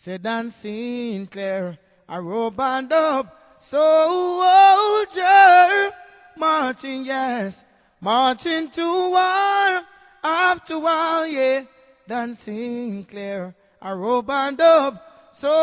Say Don Sinclair, a band up, soldier, marching, yes, marching to war, after war, yeah. Don Sinclair, a band up, soldier,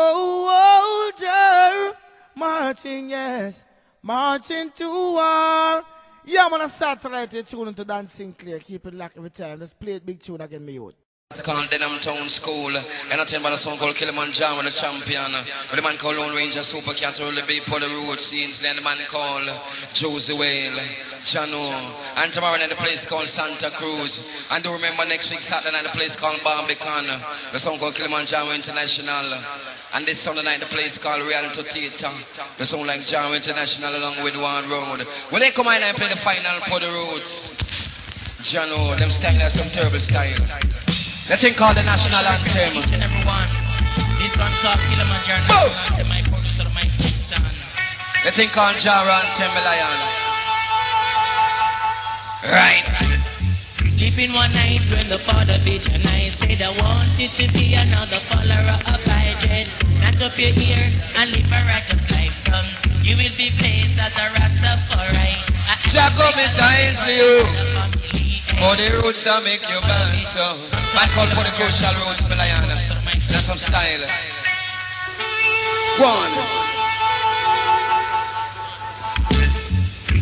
marching, yes, marching to war. Yeah, man, I start tonight, you tune to Don Sinclair. Keep it locked every time. Let's play it big tune again, me youth. It's called Denham Town School. And I tell about a song called Killamanjaro, the champion. With a man called Lone Ranger, Super Cat, the big for the road scenes. Then the man called Josie Whale, Jano. And tomorrow night, the place called Santa Cruz. And do remember next week, Saturday night, the place called Barbican. The song called Killamanjaro International. And this Sunday night, the place called Rialto Theater. The song like Jaro International along with One Road. When they come in and play the final for the roads. Jano, them style some terrible style. The thing called the national anthem. Everyone. This one called Killamanjaro oh! National Anthem. My producer, my stand. The thing called Jaro Anthem, Lion. Right. Sleeping one night when the father bitch and I said I wanted to be another follower of Hydrate. Not up your ear and live a righteous life, son. You will be placed as a Rastafari. Jacob is science you. For the roots I make you dance so. Man called for the crucial roots, Lion. That's some style. One on.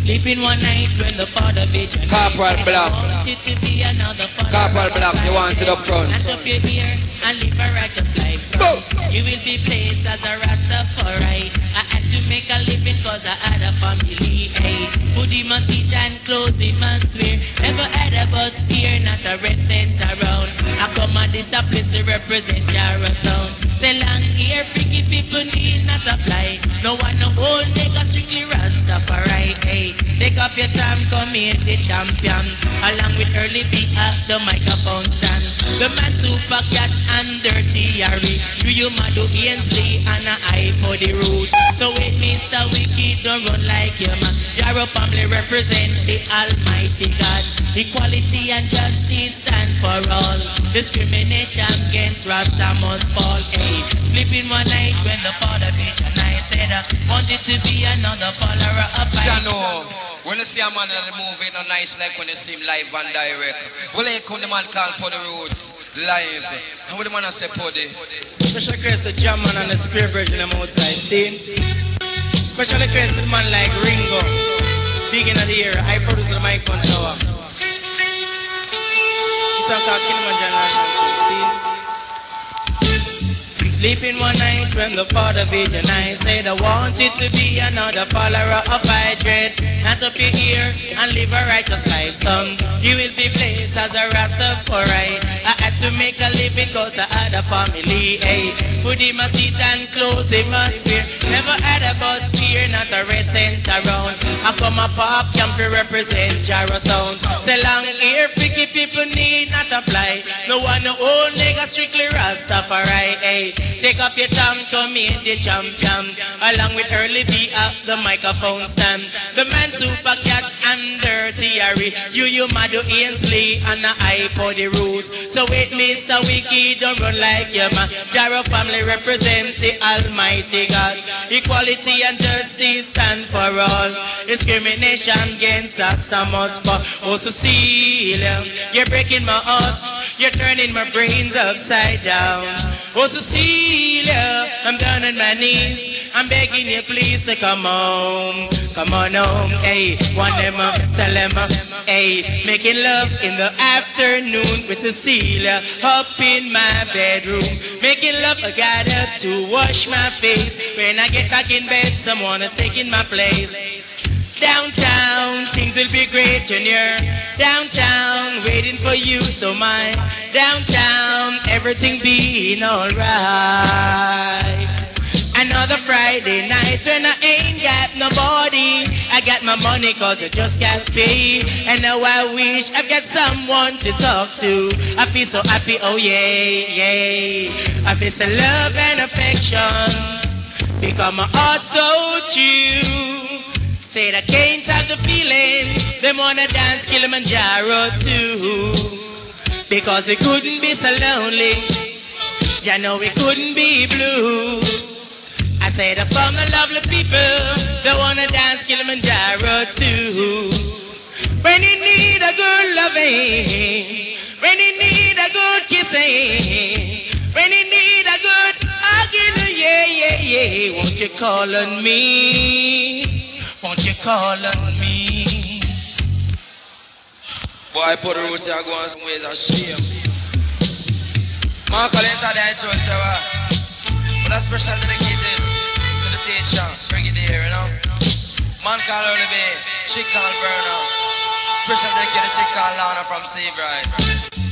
Sleeping one night when the father bitch and Corporal I said Black. I wanted to be another follower Corporal of Black, you want it up front. Not up your ear and live a righteous life, son. You will be placed as a Rastafari. I had to make a living cause I had a family. Hey, put him a seat and close him and swear. Never had a bus fear, not a red cent around. I come a discipline to represent Jara sound. Say long ear, freaky people need not apply. No one no old nigga strictly Rastafari. Hey, take up your time, come here, the champion. Along with early beat at the microphone stand. The man Super Cat and dirty Harry. Do you Madu Ainsley and eye for the root. So wait, Mr. Wicked, don't run like your man. Jaro family represent the Almighty God. Equality and justice stand for all. Discrimination against Rasta must fall. Hey, sleeping one night when the father bitch and I said I wanted to be another follower of Jano. When you see a man in the movie, not nice like when you see him live and direct. Well, they come the man called for the roots live. And what the man I say, Poddy? Special grace to German and the square in them outside. See? Special grace to man like Ringo. Big in the air. I produce the microphone tower. Song called Killamanjaro. See? Sleeping one night when the father vision I said I wanted to be another follower of my Hydrate. Hands up your ear and live a righteous life, son. You will be placed as a Rastafari. I had to make a living cause I had a family. Hey, Food him a seat and clothes him a sphere. Never had a bus fear, not a red cent around. I come a pop camp to represent Jara sound. Say long ear, freaky people need not apply. No one no old nigga strictly Rastafari. Hey, take off your tongue, come in the champion. Along with Early B up the microphone stand. The man Super Cat and dirty Harry. You you Madu Ainsley and a eye for the roots. So wait, Mr. Wicked, don't run like your man. Jaro family represent the Almighty God. Equality and justice stand for all. Discrimination against Rasta must fall. Oh, Cecilia, you're breaking my heart. You're turning my brains upside down. Oh, Cecilia, I'm down on my knees. I'm begging you, please to come home. Come on home, hey. One them up, tell them hey. Making love in the afternoon with Cecilia up in my bedroom. Making love, I got up to wash my face. When I get back in bed, someone is taking my place. Downtown, things will be great when you're downtown, waiting for you. So my downtown, everything being alright. Another Friday night when I ain't got nobody. I got my money cause I just got paid. And now I wish I've got someone to talk to. I feel so happy, oh yeah, yeah. I miss a love and affection. Because my heart's so true. Said I can't have the feeling. Them wanna dance Killamanjaro too. Because it couldn't be so lonely. Jah know we couldn't be blue. I said I found the lovely people that wanna dance Killamanjaro too. When you need a good loving, when you need a good kissing, when you need a good hugging, yeah, yeah, yeah, won't you call on me? Won't you call on me? Boy, put the roots here, go on some ways of shame. Mark Collins had the church, but that's special dedicated to the teacher, brigadier, you know. Man called Early B, chick called Verna. Special dedicated chick called Lana from Seabride.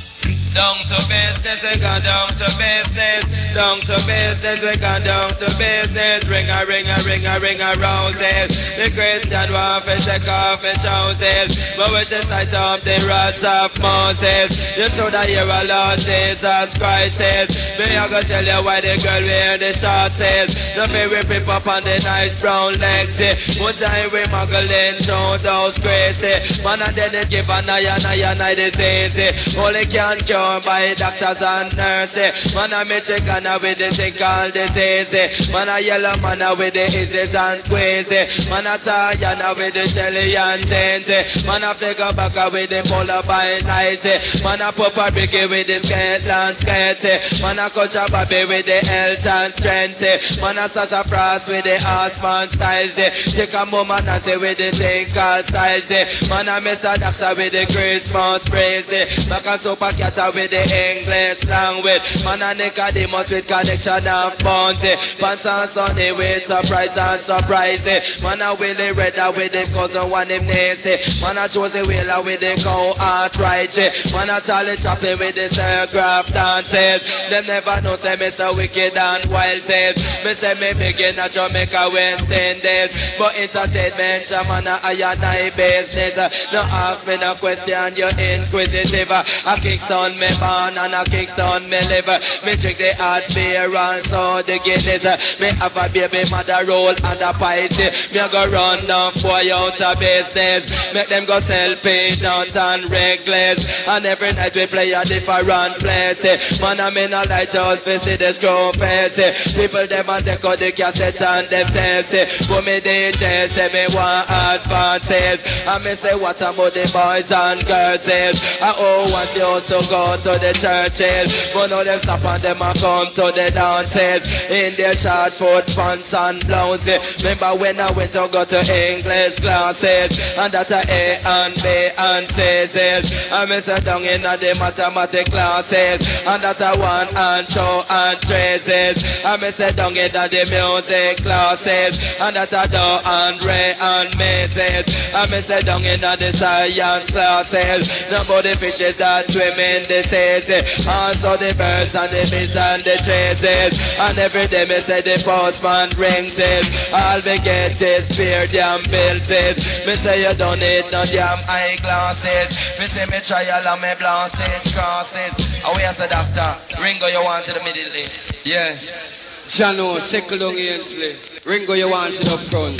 Down to business, we got down to business. Down to business, we got down to business. Ring a ring a ring a ring a roses. The Christian want to take off my trousers. But we should sight up the rods of Moses. You should have hear a Lord Jesus Christ says. Me I go tell you why the girl wear the shorts says. The very rip up on the nice brown legs. Eh. One time we muggling show those crazy. Man and they give a eye and eye and eye disease. Eh. Only can't cure by doctors and nurses. Man I a Michigan with the thing called disease. Man a Yellowman with the issues and squeeze. Man a Tayana with the shelly and chains. Man a figure back with the polar by night. Man a Papa Ricky with the Scotland skates. Man a Coach Bobby with the health and strength. Man a Sasha Frost with the Osman styles. Chica Mama Nancy with the thing called styles. Man a Mr. Daxa with the Christmas praise. Back a Super Cat with the English language. Man and Nicodemus with connection of bonds. Pants and Sunday with surprise and surprise. Man a Willie Redder with the cousin one him Nancy. Man a Josie Wheeler with the cow arthritis. Man a Charlie Chaplin with the star-craft dances. Them never know say me so wicked and wild says. Me say me begin at Jamaica West Indies. But entertainment, man a I and I business. Uh, no ask me no question, you're inquisitive. Uh, a Kingston me born and a Kingston me live. Me drink the hot beer and so the Guinness. Me have a baby mother roll and a spicy. Me a go run down boy out of business. Make them go sell peanuts and reckless. And every night we play a different place. Man I'm in a lighthouse for see the screw face. People them a take out the cassette and them tapes. But me DJ say me want advances. And me say what about the boys and girls. I oh want you to go to the churches. But now them stop and them a come to the dances. In their short foot pants and blouses. Remember when I went to go to English classes. And that a A and B and C says. I miss a down in the mathematics classes. And that a one and two and says. I miss a down in the music classes. And that a do and re and says. I miss a down in the science classes. Nobody fishes that swim in seas. Also the birds and the bees and the traces. And every day me say the postman rings it. All we get is beer damn bills it. Me say you don't need no damn eyeglasses. Me say me trial and me blasting crosses. Oh yes, a doctor. Ringo you want it immediately. Yes. Jano, Sickle Down Ainsley. Ringo, you want it up front.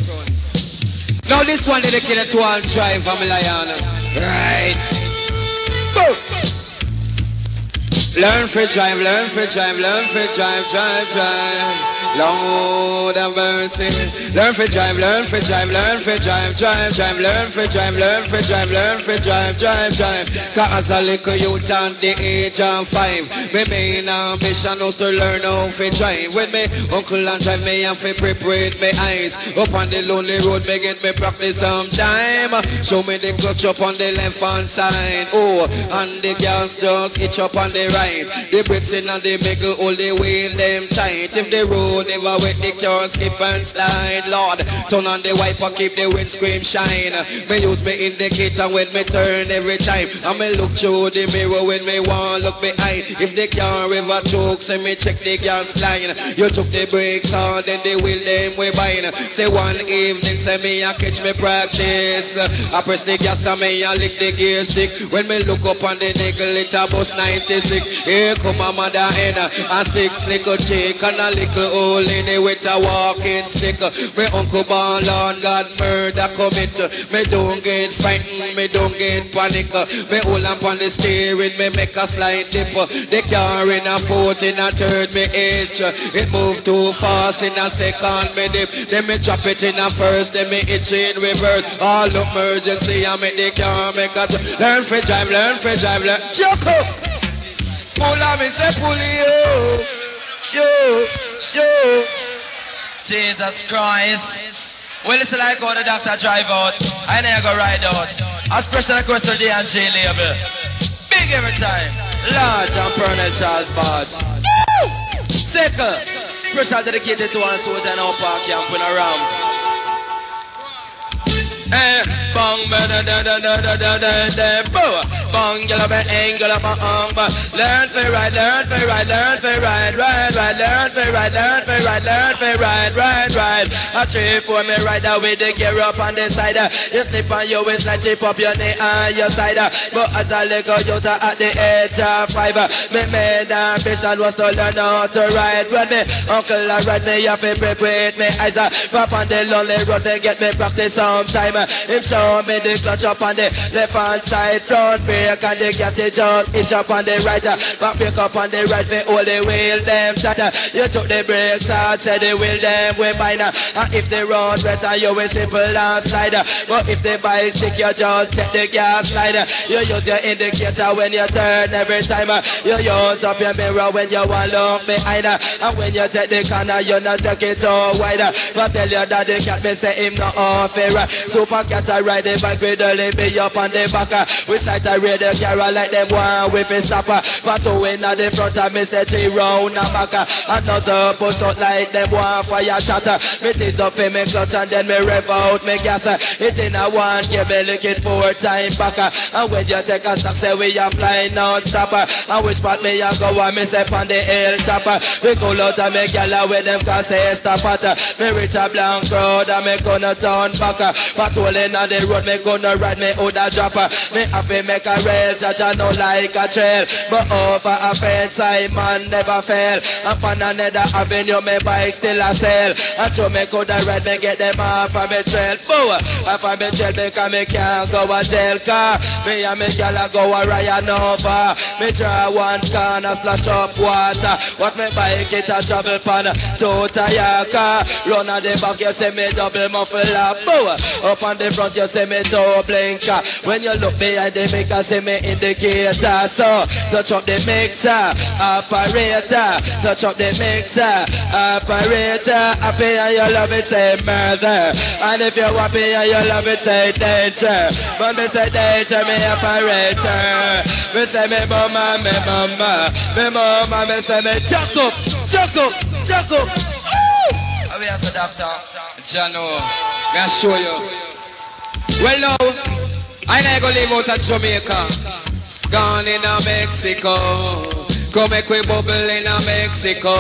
Now this one dedicated to all driver, Milayana. Right. Go. Learn for drive, learn for drive, learn for drive, drive, drive. Lord have mercy. Learn for drive, learn for drive, learn for drive, drive, drive, learn for drive, learn for drive, learn for drive, drive, drive. Cause a little youth at the age of five. Me main ambition was to learn how to drive. With me uncle and drive me and fi with me eyes. Up on the lonely road, me get me practice some time. Show me the clutch up on the left hand side. Oh, and the gas just itch up on the right. The brakes in and the middle, all the wheel them tight. If the road never wet, the car skip and slide. Lord, turn on the wiper, keep the windscreen shine. Me use me indicator when me turn every time. And me look through the mirror when me want look behind. If the car ever choke, say me check the gas line. You took the brakes hard, then the wheel them we bind. Say one evening, say me I catch me practice. I press the gas and me I lick the gear stick. When me look up on the nickel, it a bus 96. Here come a mother hen, a six little chick and a little old lady with a walking stick. Me uncle ball on God murder commit. Me don't get frightened, me don't get panic. Me hold on on the steering, me make a slight dip. The car in a foot, in a third, me itch. It move too fast in a second, me dip. Then me drop it in a first, then me itch in reverse. All emergency, I make the car make a learn for drive, learn for drive, learn. Choke me, say yo, yo, yo. Jesus Christ. Well, it's like how the doctor drive out. I never go ride out. A special request to the J label. Big every time. Large and Pernell Charles Barge. Second. Special dedicated to one soldier in our park camp in a ram. Eh, bang, ba da da da da da da da da, boo. Bang, gyal up angle my arm, but learn for ride, learn for ride, learn for ride, ride, ride, learn for ride, learn for ride, learn for ride, ride, ride. A three for me rider with the gear up on the side. You slip on your waist like chip up your knee on your side. But as I look out, you at the edge of five. Me main ambition was to learn how to ride. When me uncle I ride me, have to prep with me eyes. From on the lonely road, they get me practice sometime. Him show me the clutch up on the left hand side, front brake and the gas is just up on the right. Uh, back brake up on the right, for all the wheel them tight. Uh. You took the brakes out, said the wheel them way minor. And if the road better, you will simple and slide. Uh. But if the bike stick, you just take the gas slide. You use your indicator when you turn every time. You use up your mirror when you want look behind. And when you take the corner, you not take it too wide. But tell your daddy cat me say him not off here. Cat I ride the bike with the me up on the back. Uh. We sight a radio carry like them one with a stopper. Uh. For two in the front of me say three round and back. Uh. And nozzle push out like them one fire shatter. Me tease up in me clutch and then me rev out me gas. It in a one give me lick it four time back. And when you take a stock say we are flying non-stop. And which spot me a go and me say on the hilltop. We go out and me gala with them cause say stop at. Me reach a blank road and me gonna turn back. Patrolling on the road, me gonna ride me Oda dropper. Me have to make a rail, judge I know like a trail. But over a fence, I man never fail. Up on another avenue, me bike still a sell. And so me coulda ride, me get them off of me trail. Boo, off of me trail because me can't go a jail car. Me and me gyal a go a Ryan over. Me draw one corner, splash up water. Watch me bike it a travel pan, two tire car. Run at the back, you see me double muffler. Boo, up on the front, you see me toe blinker. Uh. When you look behind the maker, see me indicator. Uh. So, touch up the mixer, operator. Touch up the mixer, operator. Happy and you love it, say murder. And if you're happy and you love it, say danger. But me say danger, me operator. Me say me mama, me mama. Me mama, me say me chuck up, chuck up, chuck up. How we ask the doctor? Jano, me I show you. Well now, I never go live out of Jamaica. Gone in Mexico. Come make we bubble in a Mexico.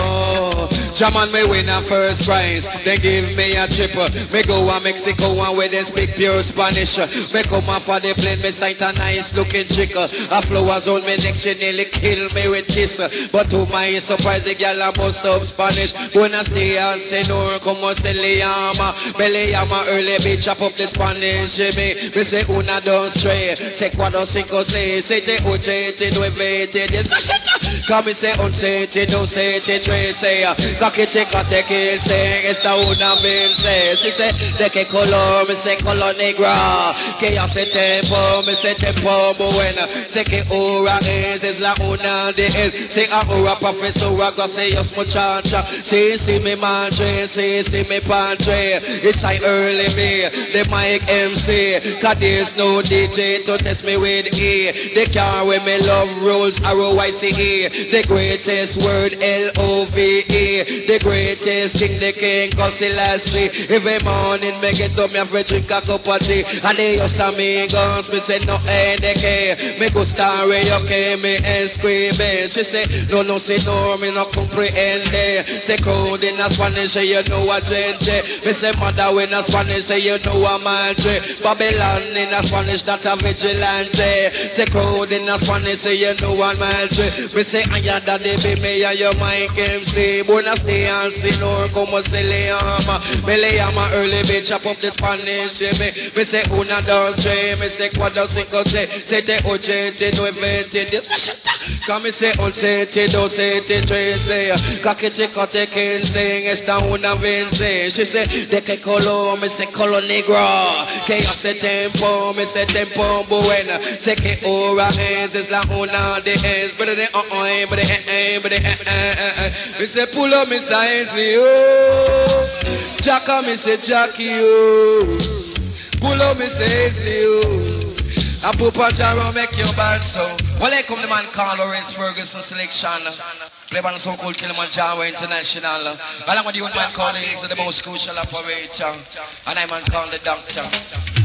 Jaman me win a first prize. They give me a trip. Me go a Mexico and where they speak pure Spanish. Me come off of the plane, me sight a nice looking chick. A flowers on me neck, she nearly kill me with kiss. But to my surprise, the girl a bust up Spanish. Buenos dias, senor, como se le llama? Me le llama early, bitch, chop up the Spanish. Me, me say una, dos, tres. Se cuatro, cinco, seis, siete, ocho, siete, nueve, diez. Come me say unsete, no sete, trece Coquete, coteque, say Esta una vence Si se de qué color, me sé color negra. Que hace tiempo, me sé tiempo buena Sé que hora es, es la una de es Sé ahora profesora, gracias muchacha Sí, sí, mi madre, sí, sí, mi padre It's like early me, the mic MC Cause there's no DJ to test me with E. The car with me love rules, R-O-Y-C-E the greatest word L-O-V-E The greatest king, the king, cause Selassie Every morning me get up, me have to drink a cup of tea And they use amigos, me say no NDK Me go star okay, me and screaming She say, no, no, say no, me no comprehend Say crowd in a Spanish, say you know a twenty. Me say mother when a Spanish, say you know a madre. Babylon in a Spanish, that a vigilante. Say crowd in a Spanish, say you know a madre. Me say Daddy be me ya your Mike MC. Buenas días, señor, como se le llama. Me le llama early bitch, chop up the Spanish. Me, me say una, dos, tres. Me say cuatro, cinco, seis, siete, ocho, nueve, diez. Come say on sete, dos, sete, trece. Eh. Caquete, cote, quince. Esta una vence. She say, de que color? Me say color negro. Que hace tiempo, me say tempo buena. Sé que hora es, es la una de es. But de oh oh, but eh, but eh. Me say pull up, me say Ainsley, oh. Jacka, me say Jackie, oh. Pull up, me say Ainsley, oh. I put a jar make your bad so. Well, I come the man called Lawrence Ferguson selection. Play the song called Killamanjaro International. Along with the young man calling is the most crucial operator. And I man called the doctor.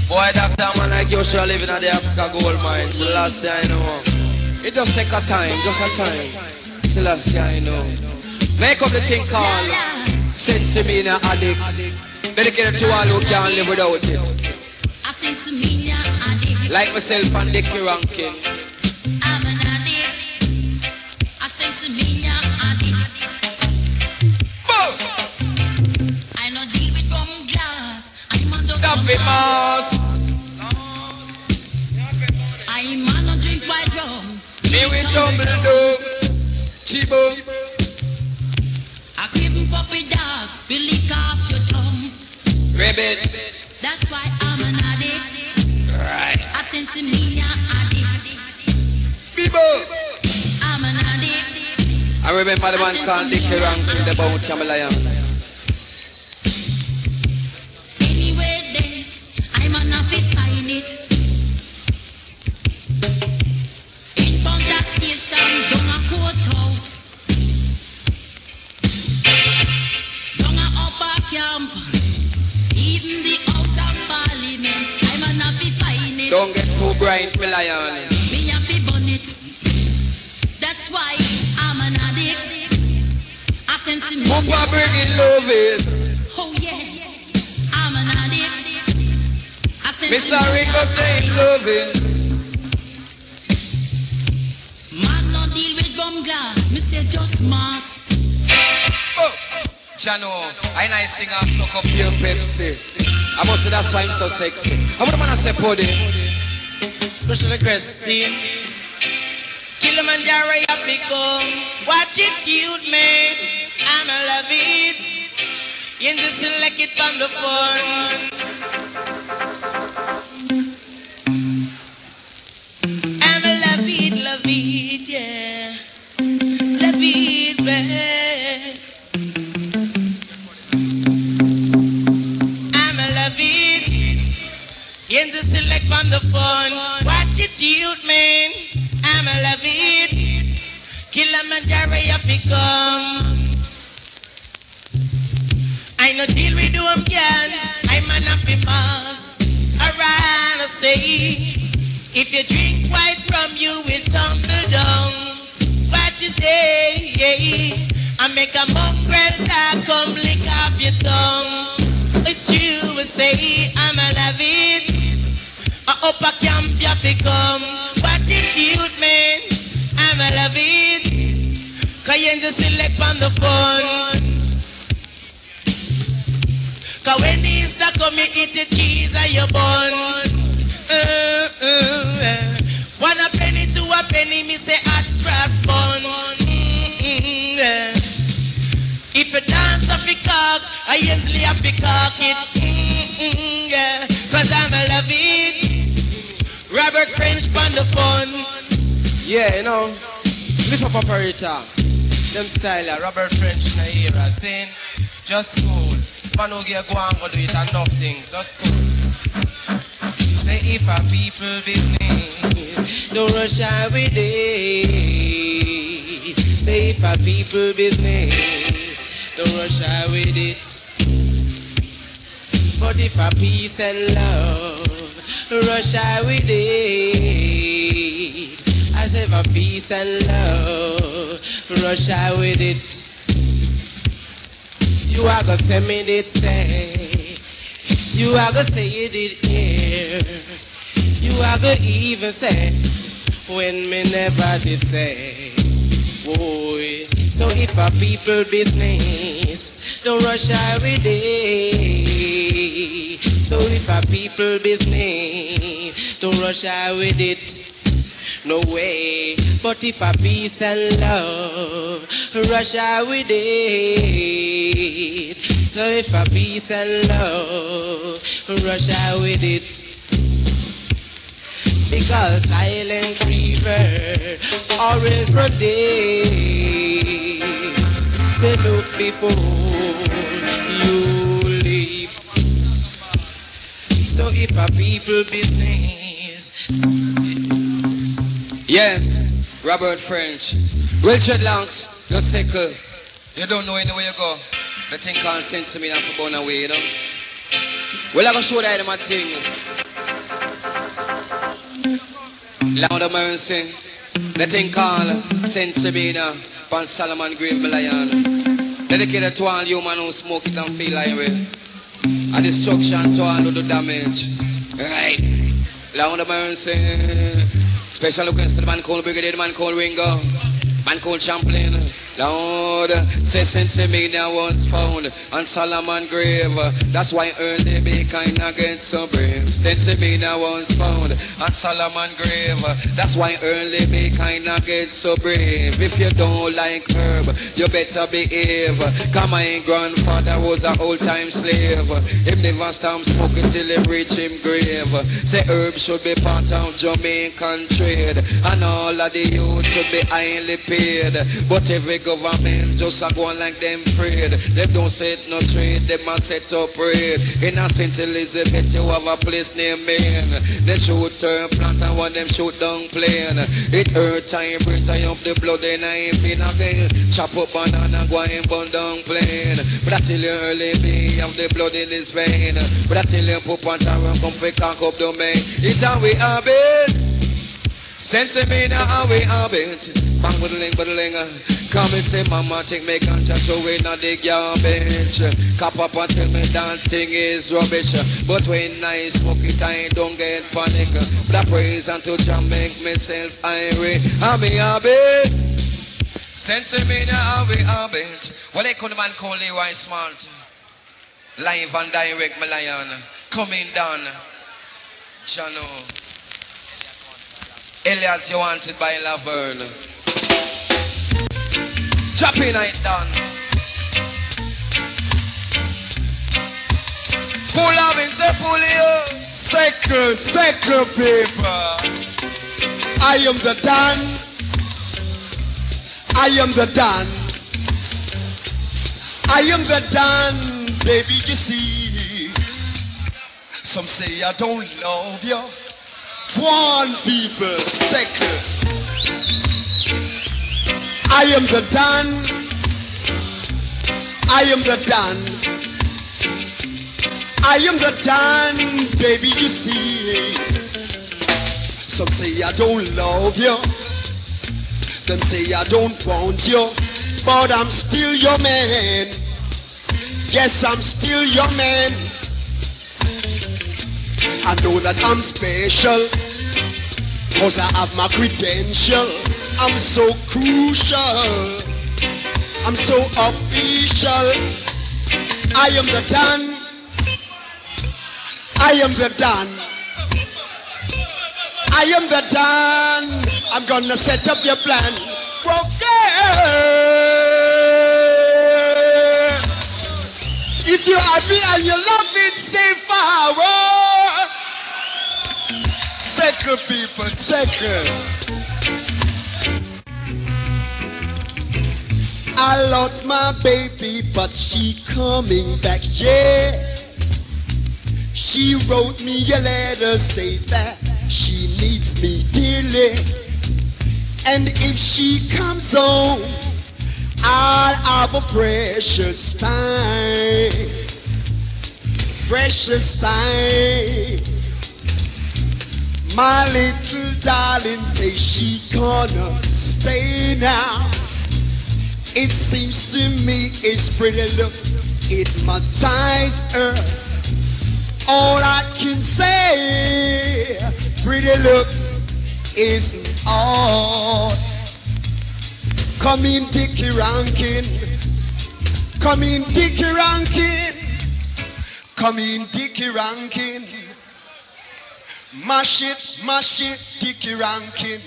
Boy, doctor, man like you should live in the Africa gold mines. Last year I know. It just take a time, just a time. Celestia, I know. Make up the thing called Sensimina Addict. Dedicated to all who can't live without it. I sing Semina addict. Like myself and Dickie Rankin. I'm an addict. I sing Semina addict. I no deal with rum glass. I'm on those Duffy Mouse. Me we tumble do. Chibo. I crave puppy dog. We lick off your tongue. Rabbit. That's why I'm an addict. Right. I sing Semina addict. Bibo. I'm an addict. I remember the man called the bounty Lion. Anyway, there, I'm an fit find it. Station, down a courthouse. Down a upper camp. Even the house of parliament, I'm an fit find it. Don't get too bright, me lion. Me a fi bun it. That's why I'm an addict. I sense me. Papa bringing love it. Oh yeah, I'm an addict. I sense Mr. Rico saying love it. Deal glass. Me say just mass. Oh. Jano, I nice sing and suck up your Pepsi. I must say that's why I'm so sexy. How about the man I say pudding? Special request, see? Killamanjaro, you fi come. Watch it, youth man. I'm a love it. You just select it from the fun. Fun. Watch it, youth man. I'm a love it. Killamanjaro, you fi come. I no deal with them, girl. I'm an happy boss. Around, I say. If you drink white rum, you will tumble down. Watch it, day, yeah. I make a mongrel dog come lick off your tongue. It's you, I say, I'm a love it. A upper camp, you fi come. Watch it, youth man. I'm a love it. Cause you just select from the fun. Cause when Easter come, you eat the cheese and your bun. Uh, uh, uh. One a penny to a penny, me say hot cross bun. Mm, yeah. If you dance off the cock, I usually have to cock it. Mm, yeah. Cause I'm a love it. Robert French on the fun. Yeah, you know, lift up operator. Them style, yeah, Robert French in the era. Saying, just cool. Man who get go and go do it enough things. Just cool. Say if a people business, don't rush out with it. Say if a people business, don't rush out with it. But if a peace and love, rush out with it. I say for peace and love, rush out with it. You are gonna say me did say. You are gonna say did hear. You are gonna even say when me never did say. Boy, so if a people business, don't rush out with it. So if a people business, don't rush out with it. No way, but if a peace and love, rush out with it. So if a peace and love, rush out with it. Because silent river always protect. Say look before you So if a people business, Yes, Robert French. Richard Lanks, the sickle. You don't know anywhere you go. The thing can't sense to me now for born away, you know. Well, I can show that my thing. Lord of mercy. The thing called sense to me now. Pan Solomon Grave Lion. Dedicated to all human who smoke it and feel like way. A destruction to who do damage. Right. Lord of mercy. Special request to the man called Brigadier, the man called Ringo, man called Champlain. Lord, say since media was found on Solomon grave, that's why Early B kind get so brave. Since media was found on Solomon grave, that's why Early B kind get so brave. If you don't like herb, you better behave. Come my grandfather was a old time slave. Him never stop smoking till he reach him grave. Say herb should be part of Jamaican trade, and all of the youth should be highly paid. But every government just a go on like them afraid. Them don't set no trade, them a set up raid. In a St. Elizabeth, you have a place named Maine. They shoot turn plant and one them shoot down plane. It hurt time, brings I up the blood and I ain't been again. Chop up banana, go and burn down plane. But I tell you early me, have the blood in his vein. But I tell you, put on tower, come for cock up the main. It's how we have it. Sense me now how we have it. Bang buddling buddling. Come and say mama take me contract away now the garbage. Cop up and tell me that thing is rubbish. But when I smoke it I don't get panic. But I praise unto Jah make myself irie. How me have it. Sense me now we a it. Well they call the man call Leroy Smart. Live and direct my lion. Coming down. Chano. Elliot, you wanted by Laverne. Chopping night done. Pull up and say pull you. Cycle, cycle paper. I am the Don. I am the Don. I am the Don, baby, you see. Some say I don't love you. One people, cycle. I am the Don. I am the Don. I am the Don, baby, you see. Some say I don't love you. Them say I don't want you. But I'm still your man. Yes, I'm still your man. I know that I'm special. Cause I have my credential. I'm so crucial. I'm so official. I am the Don. I am the Don. I am the Don. I'm gonna set up your plan. Okay. If you're happy and you love it, say forward. Second people, second. I lost my baby, but she coming back, yeah. She wrote me a letter, say that she needs me dearly. And if she comes home, I'll have a precious time. Precious time. My little darling say she gonna stay now. It seems to me it's pretty looks hypnotize her. All I can say, pretty looks isn't all. Come in, Dickie Rankin. Come in, Dickie Rankin. Come in, Dickie Rankin. Mash it, mash it, Dicky Rankin.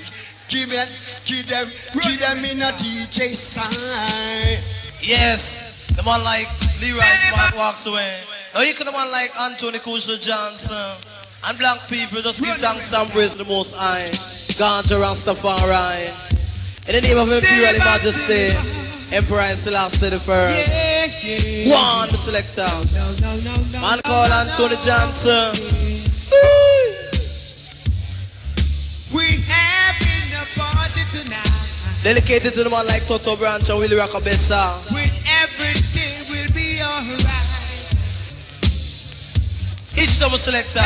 Give it, give them, give them in a DJ style. Yes, the man like Leroy Smart walks away. Now you can the man like Anthony Kusha Johnson. And black people just give thanks and praise to the most high. God to Rastafari. In the name of Imperial Majesty, Emperor Selassie the first. One the selector. Man called Anthony Johnson. Dedicated to the man like Toto Branch and Willie Rockabessa. With everything will be alright. Each double selector.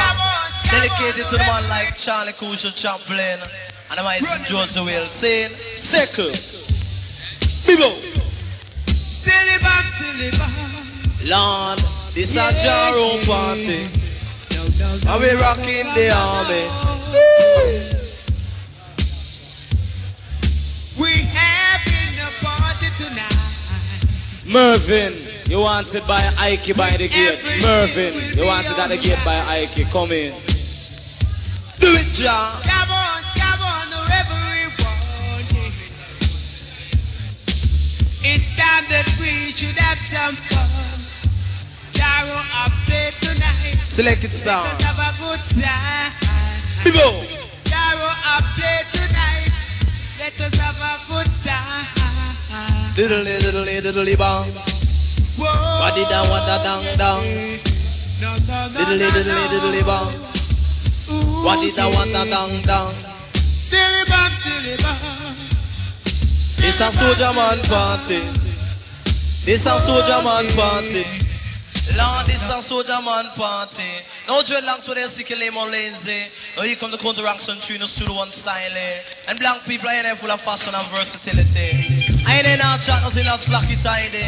Dedicated to the man like Charlie Kusha Chaplin. And the man is George Will saying, Circle. Bibo. Deliver, deliver. Lord, this a Jaro party. And we rocking the army. Mervin, you wanted by Ike by the gate. Mervin, you wanted at the gate by Ike. Come in. Do it, John. Come on, come on, everyone. It's time that we should have some fun. Jaro up play tonight. Selected star. Let us have a good time. Bibo. Jaro up play tonight. Let us have a good time. Diddly diddly diddly bang. Down, what da dang dang. No, Diddly diddly diddly bang. Ooh. What da what da dang dang. Dilly bum, dilly bum. This a soldier man party. This a soldier man party. Lord, this a soldier man party. No dreadlocks with their sickle name on lazy. Now here come the counter ranks and tune to the one style. eh. And blank people are in there full of fashion and versatility. I in our chat nothing that's slacky tidy.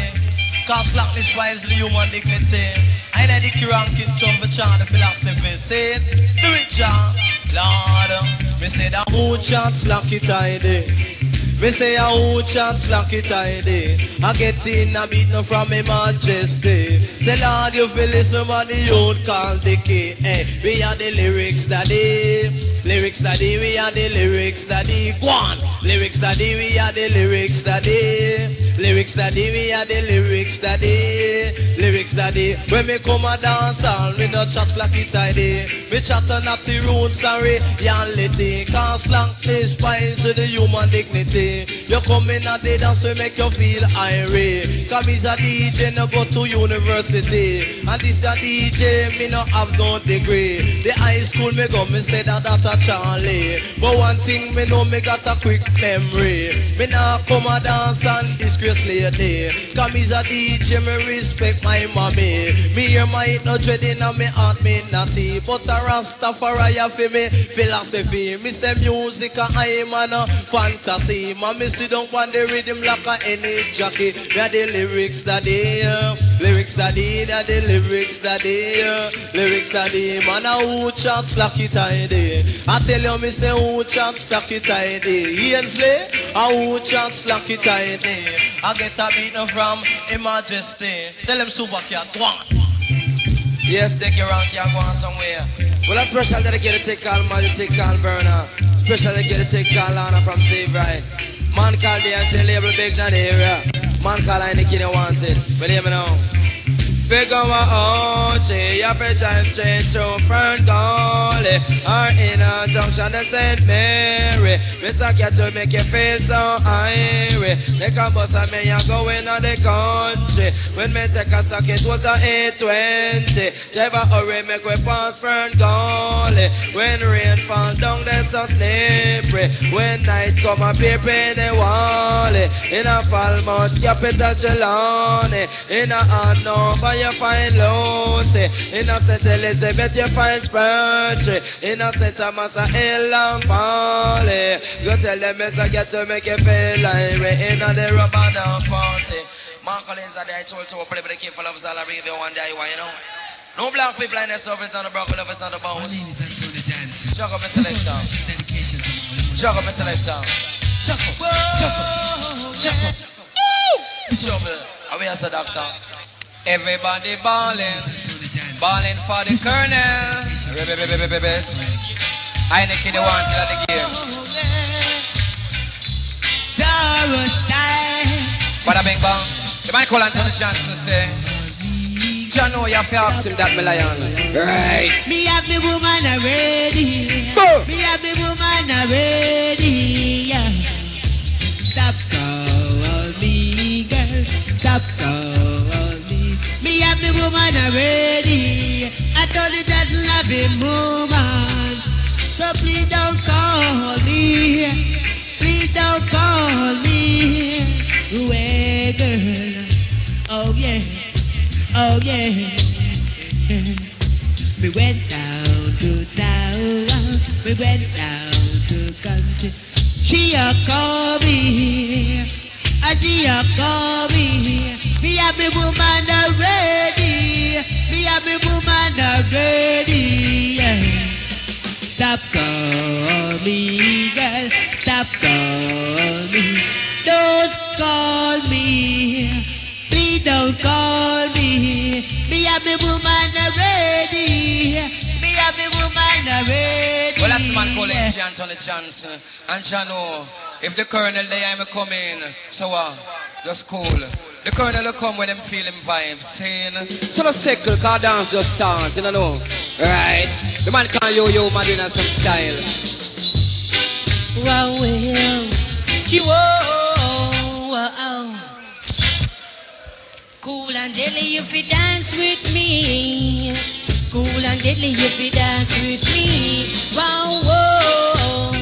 Cause slackness the human dignity. I ain't the ranking turn for chant the philosophy. Say do it, John. Lord, me say that who chant slacky tidy. Me say a who chant slack it tidy I get in a beat no from me majesty Say Lord you feel listen what the youth call key hey, eh, We are the lyrics daddy. Lyrics daddy we are the lyrics daddy. Go on. Lyrics daddy we are the lyrics daddy. Lyrics daddy we are the lyrics daddy. Lyrics daddy. When me come a dance hall me no chat slack it tidy Me chat on up the road sorry Reality Cause slackness spies to the human dignity You come in a day dance we make you feel irate Cause me's a DJ no go to university. And this a DJ me no have no degree. The high school me go me say that that a Charlie. But one thing me know me got a quick memory. Me nah come a dance and disgrace lady. Cause me's a DJ me respect my mommy. Me hear my no dread in a me heart me natty But a Rastafari fi me philosophy. Me say music a I man a fantasy Me sit down on the rhythm like a any jockey. A the lyrics daddy uh, Lyrics daddy, that the lyrics daddy uh, Lyrics daddy Man a who chants like it tidy I tell you me say who chants like it tidy Ainsley a who chants like it tidy I get a beat from His Majesty. Tell him Super Cat go on. Yes, Dick, you're on, can't go on somewhere. Well, a special dedicated to Carl Molly, take Carl Verna. Special dedicated to Carl Lana from Save Right. Man called the and label big the area. Man called I the kid wanted. Hear me now. Figure out, see your friend drive straight through Gully Or in a junction to St. Mary Mr. Cat to make you feel so irie They can bust a me and go in the country. When me take a stock it was a 820 Driver hurry make we pass Fern Gully. When rain fall down there so slippery. When night come a paper in the wally In a Falmouth capital Trelawney. In a Hanover you find Lucy In a St. Elizabeth you find Spurtree In a St. Thomas a Hill and Polly Go tell them it's a get to make you feel like we In a the rubber down party Marco is there, I told to play with the king for love, Zala Arabia one day, you know? No black people in this is not a broken love, is not a bounce. Chug up, Mr. Selector. Chug up, Mr. Selector. Chug up, chug up, chug up. Trouble. How we as the doctor? Everybody balling, balling for the colonel. Heineken the one till the game. Bada bing bang. The call Anthony Johnson say, John, know you have to ask him that, my lion. Right. Me have me woman already. Me have me woman already. Yeah. Woman already. I told you that loving woman. So please don't call me. Please don't call me. Well, girl. Oh yeah. Oh yeah. We went down to town. We went down to country. She a call me. She a call me. Have me woman already. Me have me woman already. Yeah. Stop calling me, girl. Stop calling me. Don't call me. Please don't call me. Me have me woman already. Me have me woman already. Well, that's the man calling G. Anthony Johnson. And know, if the colonel there, I'm coming. So, uh, that's cool. The colonel will come when them feeling vibes, saying, So the circle, car dance just start, you know. Right? The man call you, you, Madonna, some style. Wow, well, Chihuahua, wow. Cool and deadly if you dance with me. Cool and deadly if you dance with me. Wow, whoa.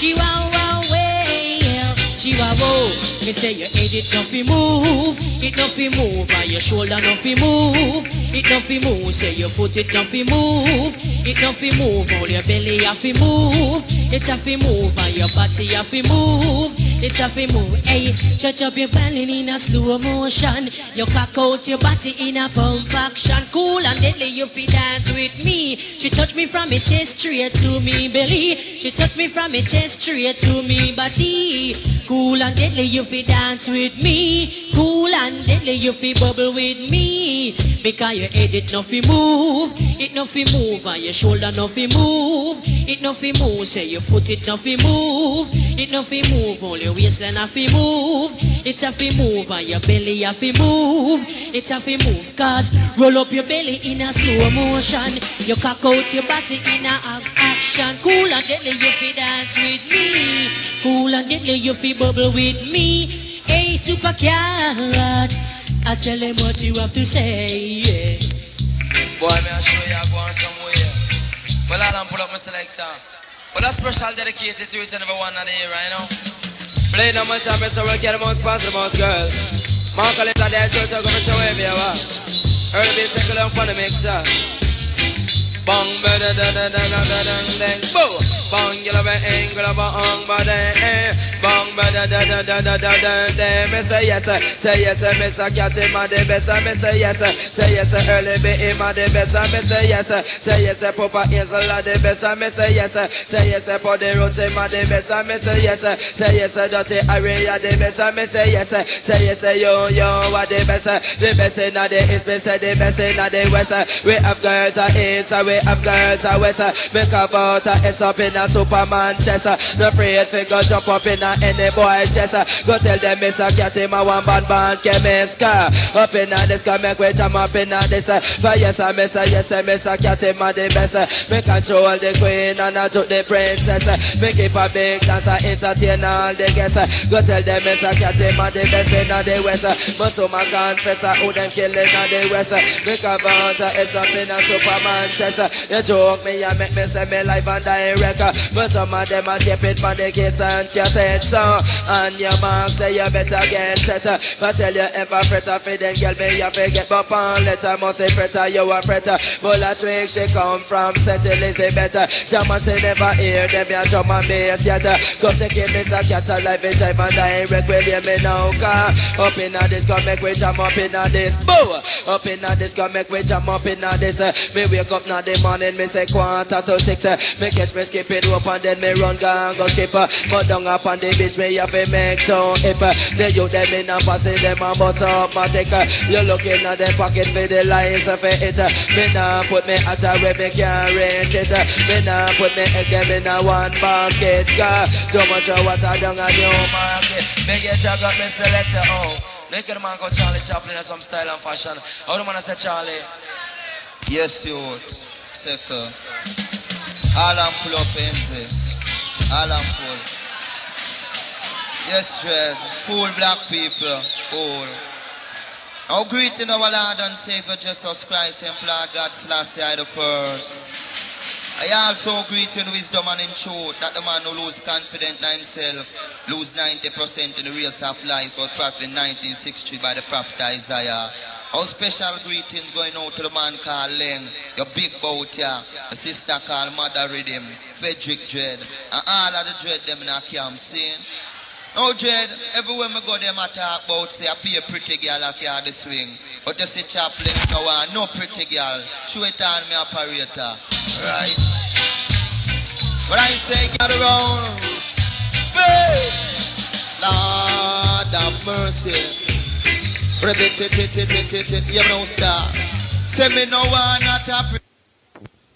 Chihuahua, well, Chihuahua. Me say your head it don't fi move, it don't fi move, and your shoulder don't fi move, it don't fi move. Say your foot it don't fi move, it don't fi move. All your belly have fi move, it have fi move, and your body have fi move, it have fi move. Hey, stretch up your belly in a slow motion, you cock out your body in a pump action. Cool and deadly, you fi dance with me. She touch me from me chest straight to me belly. She touch me from me chest straight to me body. Cool and deadly, you fi dance with me. Cool and deadly, you fi bubble with me. Because your head it no fi move, it no fi move, and your shoulder no fi move, it no fi move. Say your foot it no fi move, it no fi move. Only your waistline a fi move, it a fi move, and your belly a fi move, it a fi move. Cause roll up your belly in a slow motion, you cock out your body in a action. Cool and deadly, you fi dance with me. Cool and deadly, you fi bubble with me. Hey, super cat, I tell him what you have to say. Yeah. Boy, me I show you I go on somewhere. Well, I don't pull up my selector. But a special dedicated to each and every one of the right now. Play no much time, so we'll get the most pass the most girl. Is a dead church, I'm gonna show him, yeah, what? Early B second on the mixer. Bang, ba da da da da da da da da Bang you love angle bang on but eh bong but da da da da da da da me say yes say yes me say cat in my the best me say yes say yes Early B in my the best me say yes say yes papa is a lot the best me say yes say yes for the road say my the best me say yes say yes dirty area the best me say yes say yes yo yo what the best the best in the east me say the best in the west we have girls are east we have girls are west make a vote a S up in the a Superman chest, eh. no afraid fi go jump up in a any boy chest, eh. go tell them Mr. Cat him a one band band chemist car, up in a this car make we jam up in a this, for yes I miss eh, yes I miss a cat him a the best, me control the queen and I took the princess, me keep a big dance, I entertain all the guests, go tell them Mr. Cat him a the best in a the west, eh. Muscle man confess eh, who them killing in the west, me come out uh, S up in a Superman chest, you joke me and make me say me live and uh, but some of them a tape it for the kiss and cassette. So, and your mark say you better get set. If I tell you ever fret a for them girl, me you forget but on letter must say fret uh, you a fret. uh, But last week she come from St. Elizabeth. Jama she never hear them ya drum and bass yet. Come take it, Miss a cat a life in time and direct. Will hear me now, car up in a this, come make we jam up in a this. Boo! Up in a this, come make we jam up in a this. uh, Me wake up now the morning, me say quarter to six. uh, Me catch me skip it up and then me run gang go skip. But down up on the beach, me have to make town hip. The youth them in a passing them and bust up my take. You looking at them pocket for the lines of it. Me nah put me at a where me can't reach it. Me nah put me egg them in a one basket. Car too much of water down a new market. Me get jog up me selector oh. Make it man go Charlie Chaplin some style and fashion. How the man I say Charlie? Yes, youth. Second. Alan pull up Enze. Alan pull. Yes, Dread. Cool black people. Cool. Now greeting our Lord and Savior Jesus Christ and Lord God Selassie I the first. I also greet in wisdom and in truth that the man who lose confidence in himself lose 90% in the race of life or prophet in 1963 by the prophet Isaiah. Our special greetings going out to the man called Len, your big boat here, a sister called Mother Rhythm, Frederick Dread, and all of the Dread them in our camp scene. Now Dread, everywhere we go them I talk about say I be a pretty girl like you the swing. But you see Chaplin, no one, no pretty girl. Show it on me operator. Right. But I say get around. Hey! Lord have mercy. Ribbit it it it it it it. You know star. Say me no one not a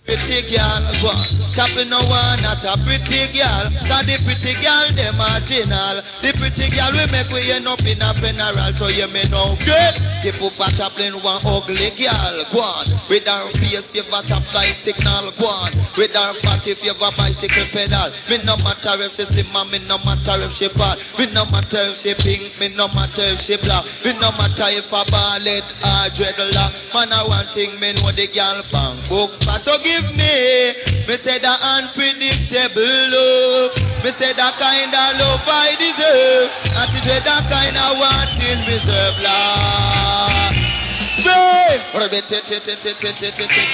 pretty girl, go on. Chopping no one, not a pretty girl. Cause the pretty girl, them marginal. The pretty girl we make we end up in a funeral. So you may know good. The Papa Chaplin one ugly girl, go on. With her face, you have a top light signal, go on. With her body, if you have a bicycle pedal. Me no matter if she slim, me no matter if she fat. Me no matter if she pink, me no matter if she black. Me no matter if a ballet or dreadlock. Man, I one thing, me know the girl bang book fat. So give me, me say the unpredictable love. Me say that kind of love I deserve. And to do that kind of wanting reserve,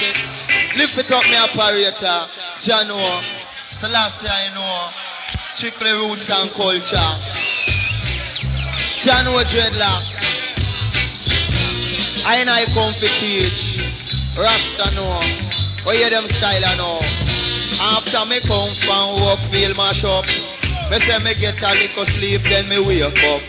it. Lift it up, me operator. Jano. Selassie, I know. Strictly roots and culture. Jano dreadlocks. I and I come for teach. Rasta know. Where you them style I know. After me come from work, feel mash up. Me say me get a little sleep, then me wake up.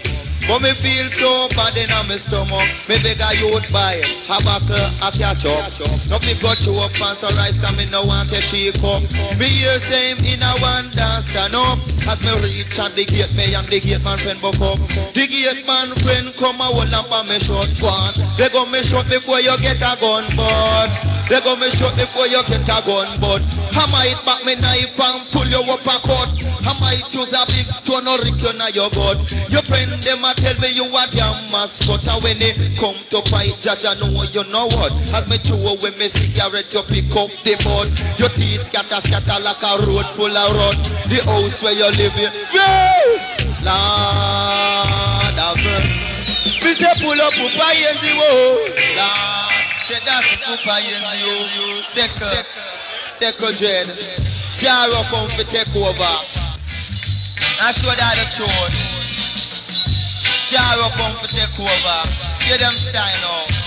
But me feel so bad in my stomach. Me beg a youth buy a buckle, a catch up. No me got you up and so rice come me no want to cheek up. Me hear same in a one dance stand up. As me reach at the gate, me and the gate man friend buck up. The gate man friend come a hold up on me short one. They go me shot before you get a gun, but they go me shot before you get a gun, but I might back me knife and pull you up a cut. I might use a big stone or rick you na your gut. Your friend them a tell me you a damn mascot, and when they come to fight, judge I know you know what. As me chew away me cigarette, you pick up the bud. Your teeth scatter scatter like a road full of rot. The house where you live in, Lord of. Me say pull up up a yenzi wo. Lord, say that's up a yenzi wo. Second, second dread. Jaro come for take over. I show that the truth. Jaro come for take over. Hear them style now.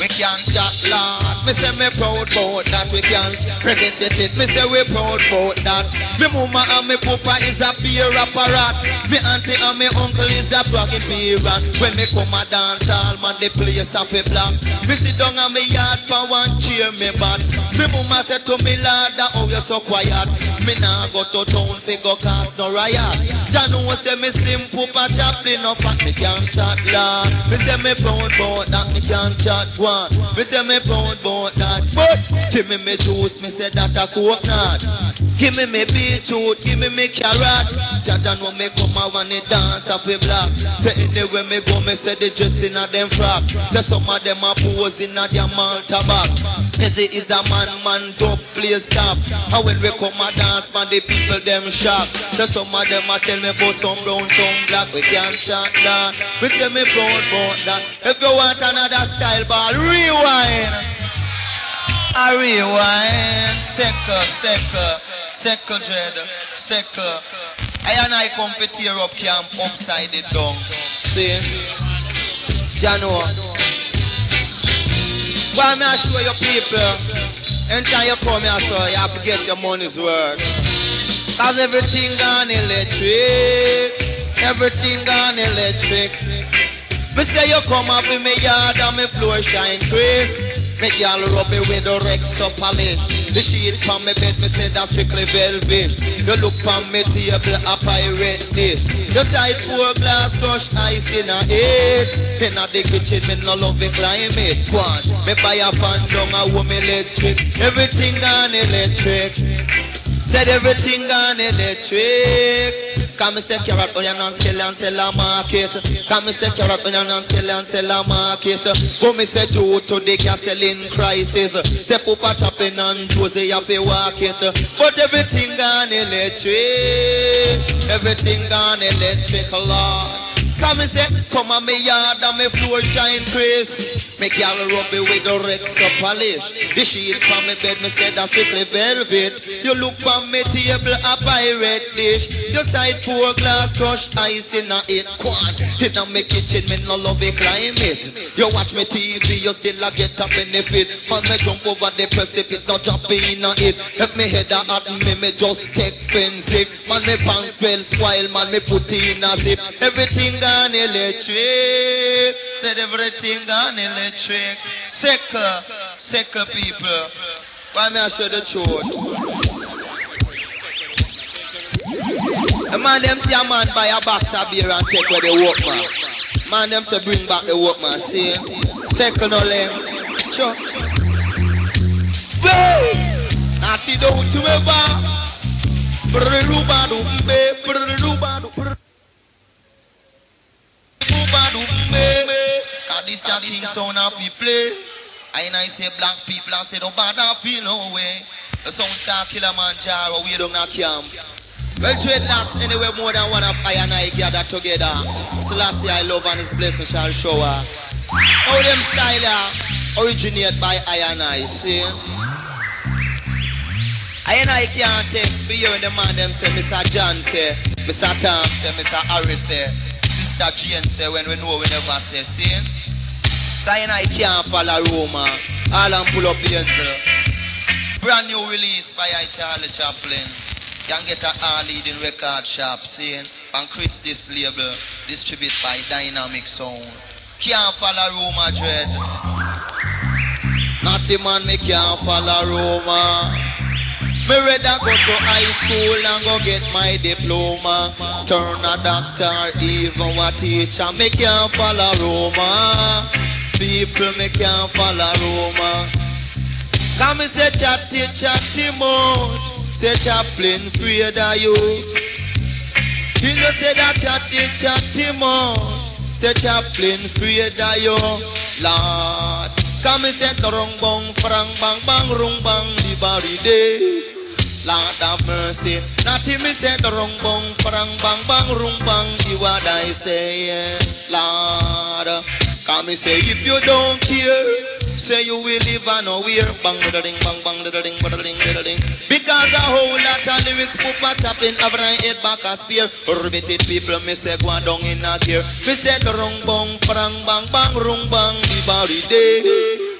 We can't chat lot. Me say me proud about that. We can't prevent it. Me say we proud about that. Me mama and me papa is a beer apparat. Me auntie and me uncle is a bragging parent. When me come a dance hall, man, the place a fi black. Me sit down on me yard for one cheer me bad. Me mama say to me lad, that how you so quiet. Me nah go to town fi go cast no riot. Jah say me slim papa Chaplin no fat. Me can't chat lad. Me say me proud about that. Me can't chat one. Me say me proud about that. But give me me juice. Me say that a coconut. Give me me beetroot, give me me carrot. Jaja know me come out when they dance off a block. Say anywhere me go, me say they dress in a them frock. Say some of them are pose in a their Malta back. Cause it is a man, man, don't play stop. And when we come a dance, man, the people them shock. So some of them a tell me about some brown, some black. We can't chant that. We say me proud about that. If you want another style ball, rewind. I rewind. Second, second. Circle dread, circle. I and I come to tear up camp upside it down. See? Jano. Why me I show your people? Anytime you come here, so you have to get your money's worth. Cause everything gone electric. Everything gone electric. Me say you come up in me yard and me floor shine Chris. Me girl rub it with the Rex up polish. The sheet from me bed, me say that's strictly velvet. You look from me table, a pirate dish. You side four glass crush ice in a eight. In a the kitchen, me no love the climate. One, me buy a fan down a home electric. Everything on electric. Said everything on electric. Come me say carrot, onion and scallion sell a market. Come me say carrot, onion and scallion sell a market. Go me say Joe to the can selling crisis. Say Papa Chaplin and Josie have to walk it. But everything gone electric. Everything gone electric, Lord. Come and say, come on me yard and me floor shine Chris. Make y'all rub it with the Rex up polish. The sheet from me bed, me say that's strictly velvet. You look from me table, a pirate dish. Your side four glass crushed ice in a eight quad. In a me kitchen, me no love a climate. You watch me TV, you still a get a benefit. Man, me jump over the precipice, not jump in a it. If me head a hot, me, me just take fencing. Man, me pants spell spoil, man, me put in a zip. Everything gone electric. Said everything gone electric. Second, second people. Why me I show the truth? The man them see a man buy a box of beer and take where the workman. Man them say bring back the workman. See? Second no lem. Sure. Natty don't you ever. Brrrubadu mbe, brrrubadu, brrrubadu Cause this a king sound of we play. I and I say black people and say don't bother feel no way. The sounds called Killamanjaro, we don't not camp. Well, dreadlocks anywhere more than one of I and I gather together. Selassie I love and his blessing shall shower. How them style are originate by I and I, see? I and I can't take for you and the man them say, Mr. John say, Mr. Tom say, Mr. Harris say, Sister Jane say, when we know we never say, see? And I can't follow Roma. All and pull up the. Brand new release by I Charlie Chaplin. Can get a all leading record shop, seeing on Chris this label, distributed by Dynamic Sound. Can't follow Roma Dread. Naughty man, me can't follow Roma. Me rather go to high school and go get my diploma. Turn a doctor, even a teacher. Me can't follow Roma. People, me can't follow Roma. Come me say chatty, chatty mode. Say Chaplin, afraid of you. You know say that chatty, chatty mode. Say Chaplin, afraid of you. Lord. Come me say rung bang, frang bang bang, rung bang, libari day. Lord have mercy. Him me say rung bang, frang bang bang, rung bang, di what I say. Lord. Come me say if you don't care, say you will live on nowhere. Bang da ding, bang bang da ding, da ding, da ding. Because a whole lot of lyrics put my tapping over my head back a spear. Riveted people me say go down in a gear. Me say rung bang, frang bang bang, rung bang, the body day.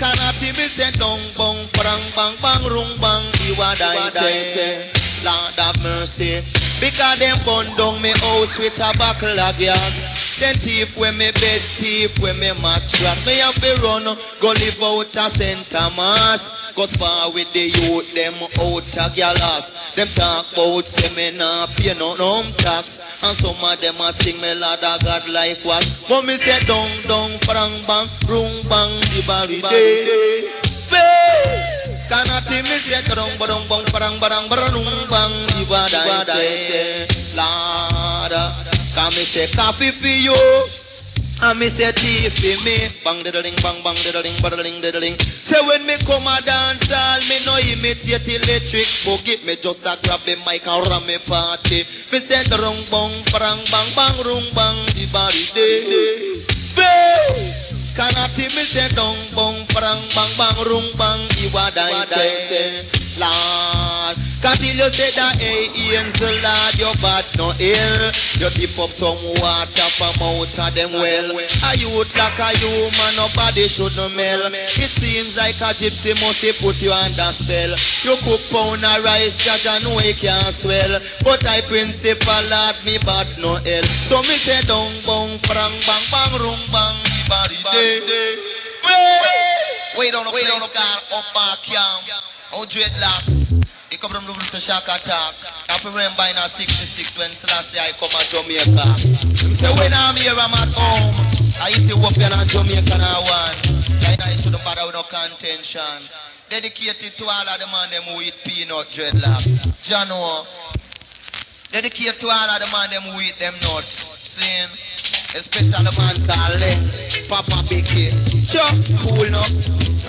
Kanati me say dong bong, frang bang bang, rung bang, the what I say. Lord have mercy. Because them bun down me house with a buckle of gas. Then thief when me bed, thief when me mattress. Me have to run, go live out a center mass. Go spar with the youth, them out a galas. Them talk about nah pay no no tax. And some of them a sing me Lord of God like what. But me say down down frang bang, rung bang the body day. Can't me say dong badong bong barang barang barang bang Ibad I say Come me say coffee for you and me say tea for me. Bang diddling bang bang diddling diddling diddling Say when me come a dance hall Me no imitate electric boogie. Me just a grab the mic and ram me party. Me say rung bang bang bang bang rung bang the body day Babe Kanati me say dong bong bang bang bang rung bang Iwa I say Lord Can't you say that hey angel Lord you bad no ill. You dip up some water from out of them well. A youth like a human nobody should no mel It seems like a gypsy must put you under spell. You cook pound of rice judge I know he can't swell. But I principal Lord me bad no ill So me say dong bong bang bang bang rung bang body day Wait on a place called Upper Camp Oh dreadlocks He come from the to shock attack I remember in a 66 when Selassie I come to Jamaica. Him say when I'm here I'm at home. I Ethiopian and Jamaican I want. China you shouldn't bother with no contention. Dedicated to all of the man them who eat peanut dreadlocks Jano. Dedicated to all of the man them who eat them nuts. Seeing Especially the man called Papa Bicky Sure, cool no?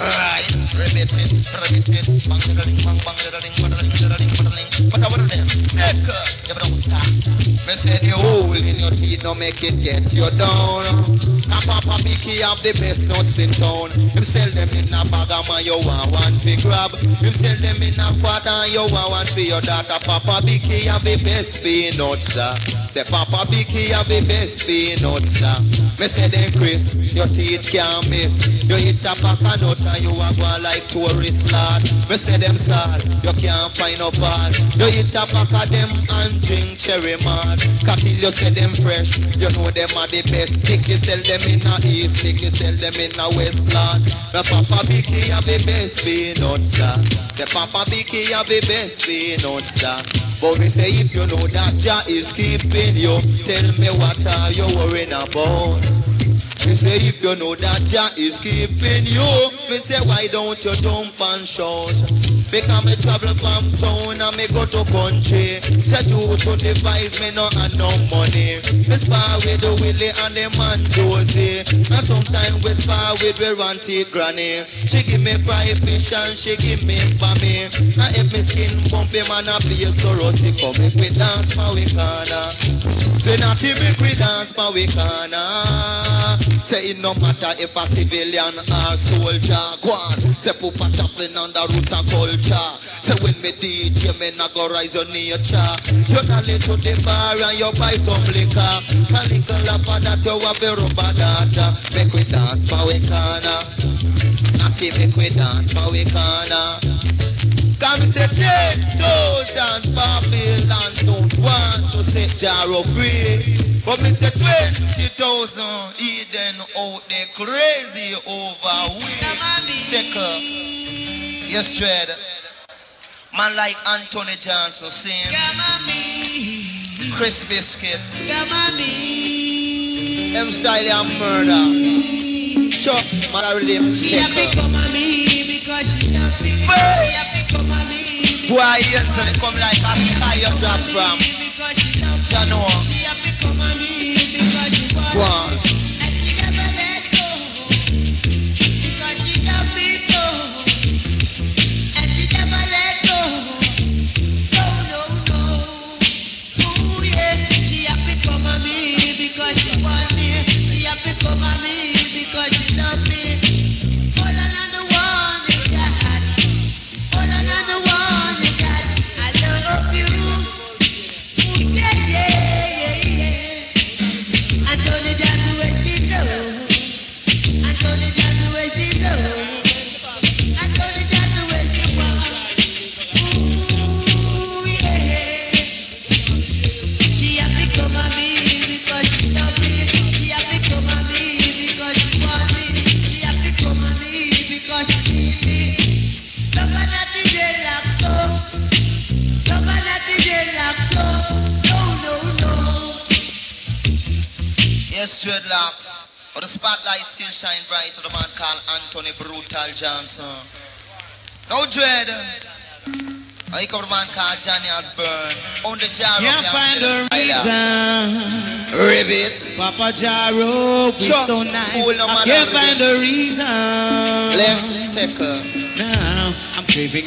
Right, ribbit it, ribbit it Bang diddling, bang bang diddling, diddling, diddling, diddling But what are them? Sick, you don't stop. Me say the hole in your teeth. No make it get you down. And Papa Bicky have the best nuts in town. Him sell them in a bag of man you want one fi grab. Him sell them in a quart and you want one for your daughter. Papa Bicky have the best peanuts uh. Say Papa Bicky have the best peanuts uh. Me say them Chris, your teeth can't miss You hit a pack of nut and you a go like tourist lad Me say them sad, you can't find no fall You hit a pack of them and drink cherry mad Cattle you say them fresh, you know them are the best. Sticky sell them in a east, sticky sell them in a west lad Me Papa Bicky have the best peanuts uh. Say Papa Bicky have the best peanuts uh. But me say if you know that Jah is keeping you Tell me what are you worrying about? Me say if you know that Jah is keeping you Me say why don't you jump and shout? Because me travel from town and me go to country. Say you to devise me no and no money. Me spar with the Willie and the man Josie. And sometimes we spar with the ranty granny. She give me fried fish and she give me me. And if me skin bumpy man a feel rusty Come make we dance for we corner. Say not make we dance for we corner. Say it no matter if a civilian or soldier. Go on. Say Pupa Chaplin on the roots and culture. Say when me DJ me not go rise your nature. You not to the bar and you buy some liquor. A little lapper that you have a rubber data Make we dance for we corner. Natty make we dance for we corner Come say ten thousand Babylon don't want to set Jaro free. But me say twenty thousand Eden out there crazy over we. Second Yes, Shred Man like Anthony Johnson saying Chris Biscuits. Them style and murder. Chuck, man I really am She a sick become a me because she a Why answer they come like a sky you drop from. She not Jano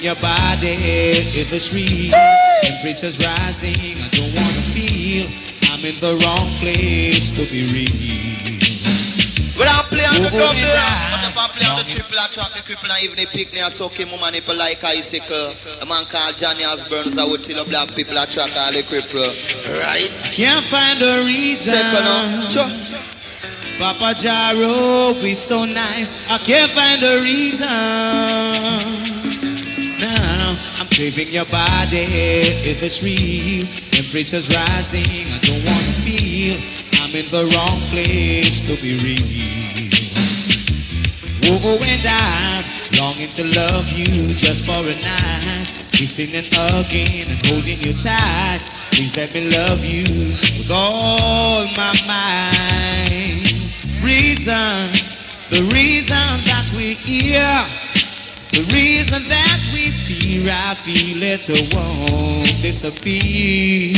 your body. If it's real, temperature's rising. I don't wanna feel I'm in the wrong place to be real. When I play on the drum there, yeah. but if I play on the triple I track the cripple and even the pick near suck him woman nipple like icicle. A man called Johnny Osborne I would tell the black people I track all the cripple. Right? Can't find a reason. Second. Sure. Papa Jaro, we so nice. I can't find a reason. Craving your body. If it's real, temperature's rising. I don't wanna feel I'm in the wrong place to be real. Oh, and I'm longing to love you just for a night. Kissing and hugging and holding you tight. Please let me love you with all my mind. Reason, the reason that we're here, the reason that we fear, I feel it won't disappear.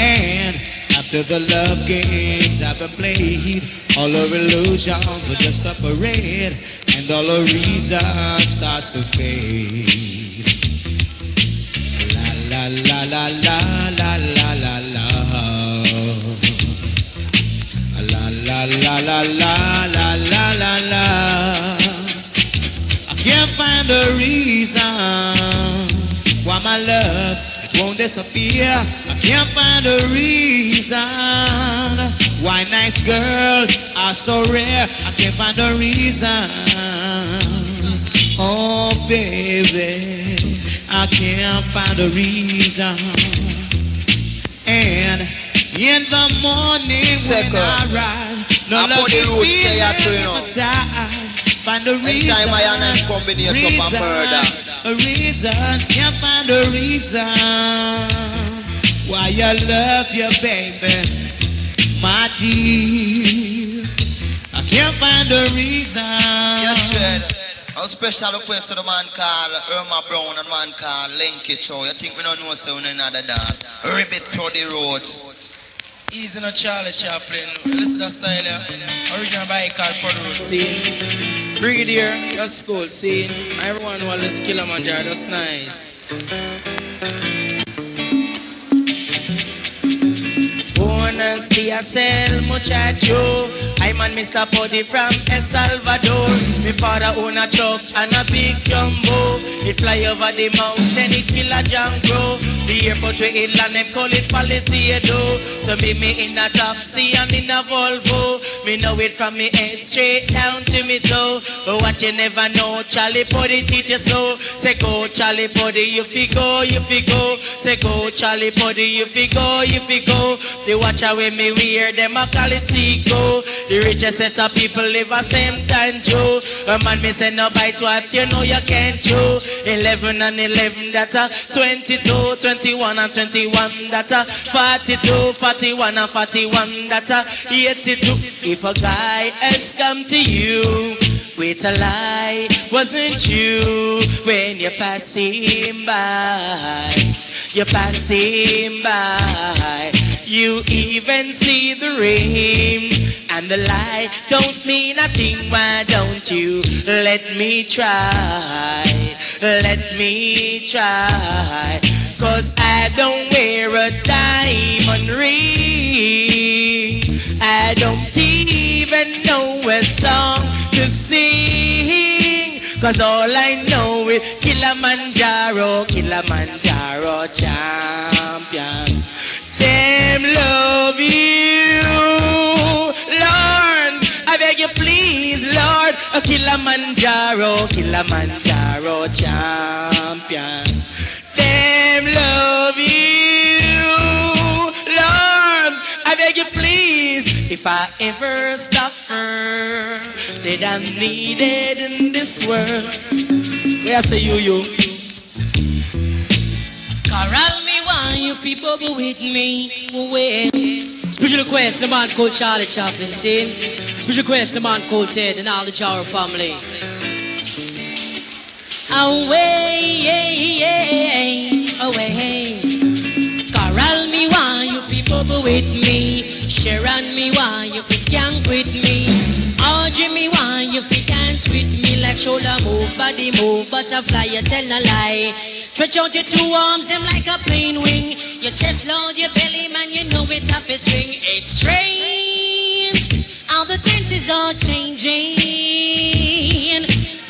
And after the love games I've been played, all our illusions will just a parade, and all our reason starts to fade. La la la la la la la la la. La la la la la la la a reason why my love it won't disappear. I can't find a reason why nice girls are so rare. I can't find a reason. Oh baby, I can't find a reason. And in the morning Second. when I rise, no I love the is roots there, feeling too, you know. hypnotized. Find a reason. Anytime I and I combinate up a murder. A reason, can't find a reason why I love you, baby, my dear. I can't find a reason. Yes, Fred. A special request to the man called Irma Brown and man called Lenky Chow. You think we don't know so we know another dance? Ribbit through the roads. Easy no Charlie Chaplin. Listen to that style here. Original by called Produce. See? Brigadier, that's cool. See? Everyone who to Killamanjaro, that's nice. Buenos dias, el muchacho. I'm on Mr. Poddy from El Salvador. My father own a truck and a big jumbo. It fly over the mountain, it kill a jungle. The airport we in land, them call it Palisado. So me me in a taxi and in a Volvo. Me know it from me head straight down to me toe. But what you never know, Charlie Poddy teach you so. Say go, Charlie Poddy, you fi go, you fi go. Say go, Charlie Poddy, you fi go, you fi go. The watch away me wear, them a call it Seco. The richest set of people live a same time Joe. A man me say no bite what you know you can't chew. 11 and 11, that's a 22, 21 and 21, that's a 42, 41 and 41, that's a 82. If a guy has come to you with a lie, wasn't you when you're passing by? You're passing by. You even see the rain and the light don't mean nothing. Why don't you let me try? Let me try. Cause I don't wear a diamond ring. I don't even know a song to sing. Cause all I know is Killamanjaro, Killamanjaro champion. Them love you, Lord. I beg you, please, Lord. A Killamanjaro, Killamanjaro champion. Them love you, Lord. I beg you, please. If I ever stop her, that I'm needed in this world. Where say you, you? Corral me you bubble with me well. Special request, the man called Charlie Chaplin, see? Special request, the man called Ted and all the Jara family. away, away. Coral me why you fi bubble with me. Sharon me why you fi skank with me. Audrey me why you fi dance with me like shoulder move, body move, butterfly you tell a lie. Stretch out your two arms, them like a plane wing. Your chest load, your belly, man, you know it have a swing. It's strange how the dances are changing,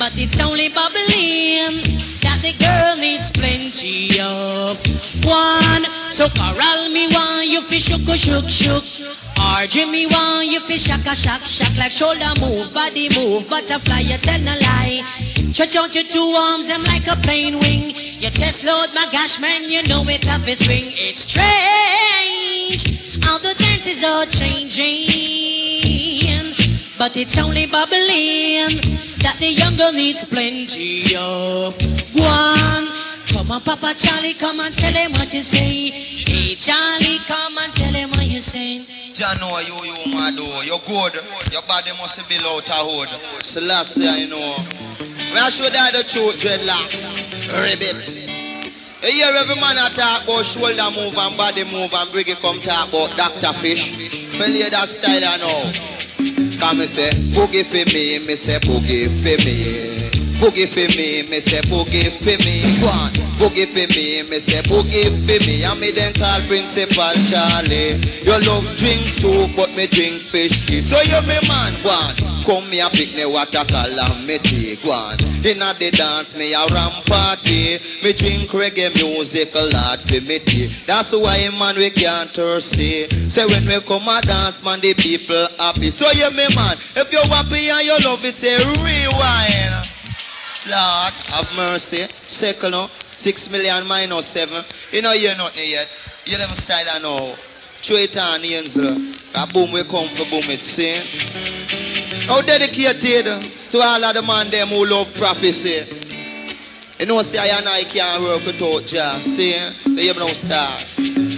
but it's only bubbling that the girl needs plenty of one. So coral me one, you fish oh, shook shook shook. Or Jimmy one, you fish ah, shaka shack shack like shoulder move, body move, butterfly, you tell no lie. Stretch out your two arms, I'm like a plane wing. Your chest load, my gosh, man, you know it have a swing. It's strange how the dances are changing, but it's only bubbling that the young girl needs plenty of one. On, Papa Charlie, come and tell him what you say. Hey, Charlie, come and tell him what you say. Jah know you, you mad oh. You're good. Your body must be out a hood. Selassie, I know. When I should die the truth, dreadlocks. Ribbit. You hear every man a talk about shoulder move and body move and bring it come talk about Dr. Fish. Lay that style I know. Come me say, boogie for me, me say boogie for me. Boogie for me, me say boogie for me. Go on, boogie for me, me say boogie for me. And me then call Principal Charlie. You love drink soup, but me drink fish tea. So you me man, go on. Come me a pick me water calamity, go on. Inna the dance, me a ram party. Me drink reggae music a lot for me tea. That's why man we can't thirsty. Say when we come a dance, man the people happy. So you me man, if you happy and you love it, say rewind. Lord, have mercy. Second, no? Six million minus seven. You know you're nothing yet. You never style I know. Throw it on boom we come for boom it, see? How dedicated to all of the man them who love prophecy. You know, say I and I can't work without Jah, see? So you don't start.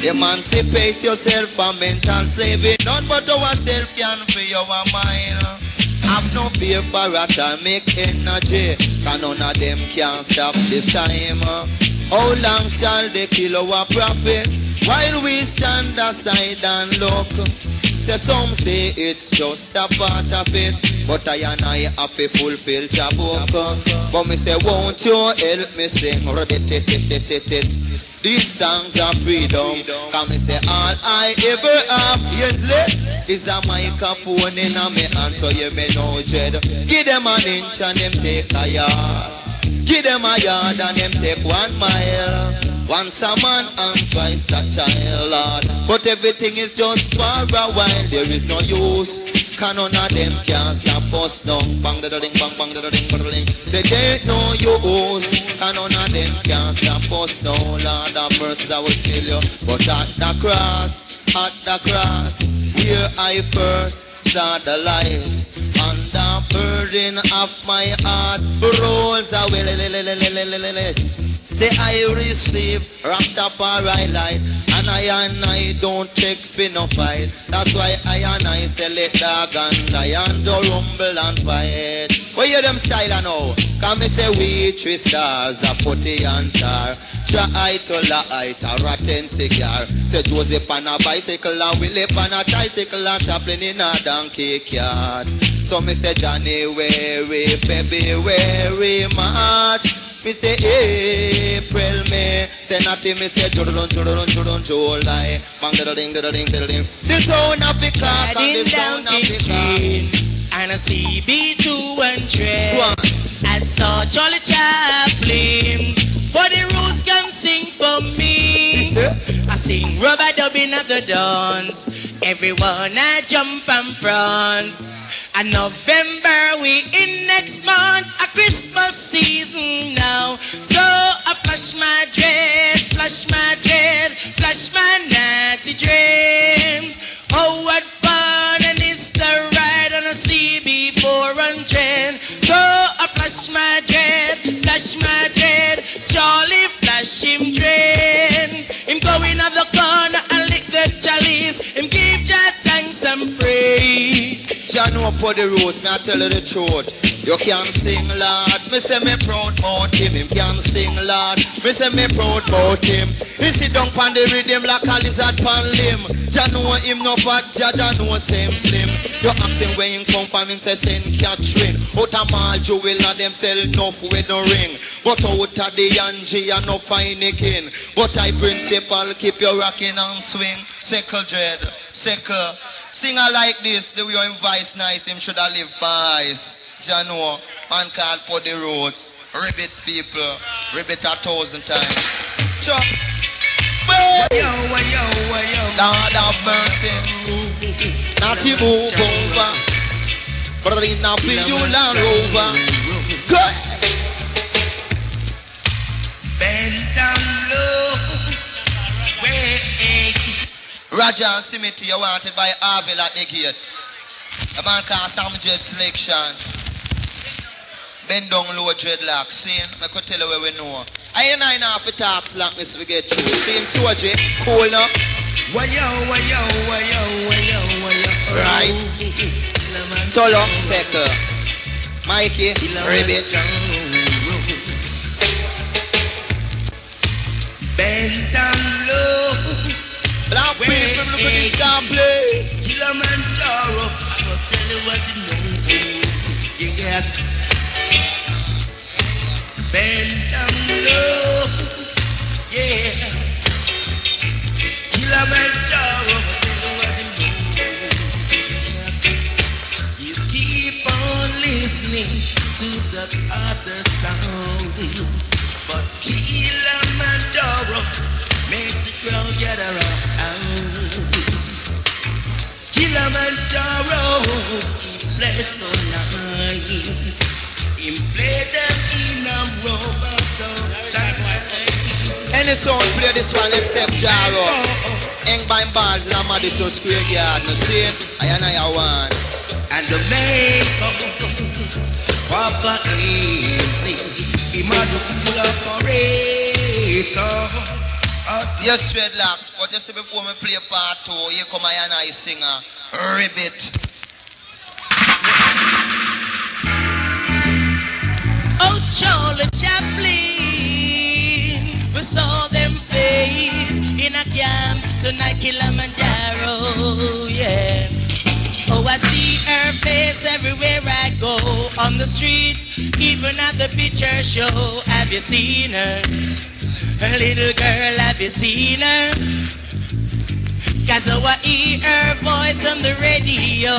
Emancipate yourself from mental saving. None but ourselves can free our mind. Have no fear for atomic energy. Cause none of them can stop this time. How long shall they kill our prophet? While we stand aside and look. Say some say it's just a part of it. But I and I have to fulfill Jabuk. But me say, won't you help me sing? These songs are freedom. Come me say, all I ever have, Yensley, is a microphone in a me hand. So you may know dread. Give them an inch and them take a yard. Give them a yard and them take one mile. Once a man and twice a child, But everything is just for a while. There is no use. Can none of them can stop us down. Bang da da ding, bang bang da da ding, da da ding. Say there no use. Can none of them can stop us down. Lord have mercy, I will tell you. But at the cross, at the cross, here I first saw the light. And the burden of my heart rolls ah, away. Say I receive Rastafari light And I and I don't take for fight. That's why I and I sell it dog and lion Do rumble and fight. What you them style I know? Come me say we three stars A putty and tar. Try to light a rotten cigar. Say Joseph on a bicycle and Willie on a tricycle And Chaplin in a donkey cart. So me say January, February, March me say April, May. Say nothing, me say chudun, chudun, chudun, July. Bang, da ding, da ding, da ding. The sound of the clock and the sound of the clock. And I see B200. I saw Charlie Chaplin. But the rules come sing for me. I sing rubber dubbing at the dance. Everyone I jump and prance. And November we in next month, a Christmas season now. So I flash my dread, flash my dread, flash my natty dream. Oh, what know for the rules, me I tell you the truth. You can sing, Lord. Me say me proud about him. Him can sing, Lord. Me say me proud about him. He sit down pon the rhythm like a lizard pon limb. Jah know him no fat, Jah Jah know same slim. You ask him where him come from, him say Saint Catherine. Out of my jewel and them sell enough with no ring. But out of the Angie and no fine king. But I principal keep you rocking and swing. Sickle dread, sickle. Singer like this, the way him voice nice, him should have lived by eyes. Jano, man called for the roads. Ribbit people, ribbit a thousand times. Sure. Lord have mercy. Not to move over. But in a you land rover. Good. Bend down low. Wait. Roger and Simity, you wanted by Harville at the gate. A man called Sam Jet Selection. Bend down low dreadlock. See, I could tell you where we know. I ain't nine half a talk slackness we get through. See, Soji, cool now. Wayo, wayo, wayo, wayo, wayo. Oh. Right. Tolo, Secker. Mikey, Ribbit. Bend down low. Black people, look at this guy play. Killamanjaro. I will tell you what you know. You get. Bend down low. Yes. Killamanjaro. I will tell you what you know. Yes. You keep on listening to that Killamanjaro play so nice. Him play them in a rubber style. Any sound play this one except Jaro. Hang by balls in a Madison Square Garden. No see it? I and I are one. And the makeup Papa Ainsley Him a the cool operator Yes, dreadlocks, but just before me play part two, here come I and I singer. Ribbit. Oh, Charlie Chaplin, we saw them face in a camp tonight, Killamanjaro, yeah. Oh, I see her face everywhere I go on the street, even at the picture show. Have you seen her? Her little girl, have you seen her? Cause oh, I hear her voice on the radio.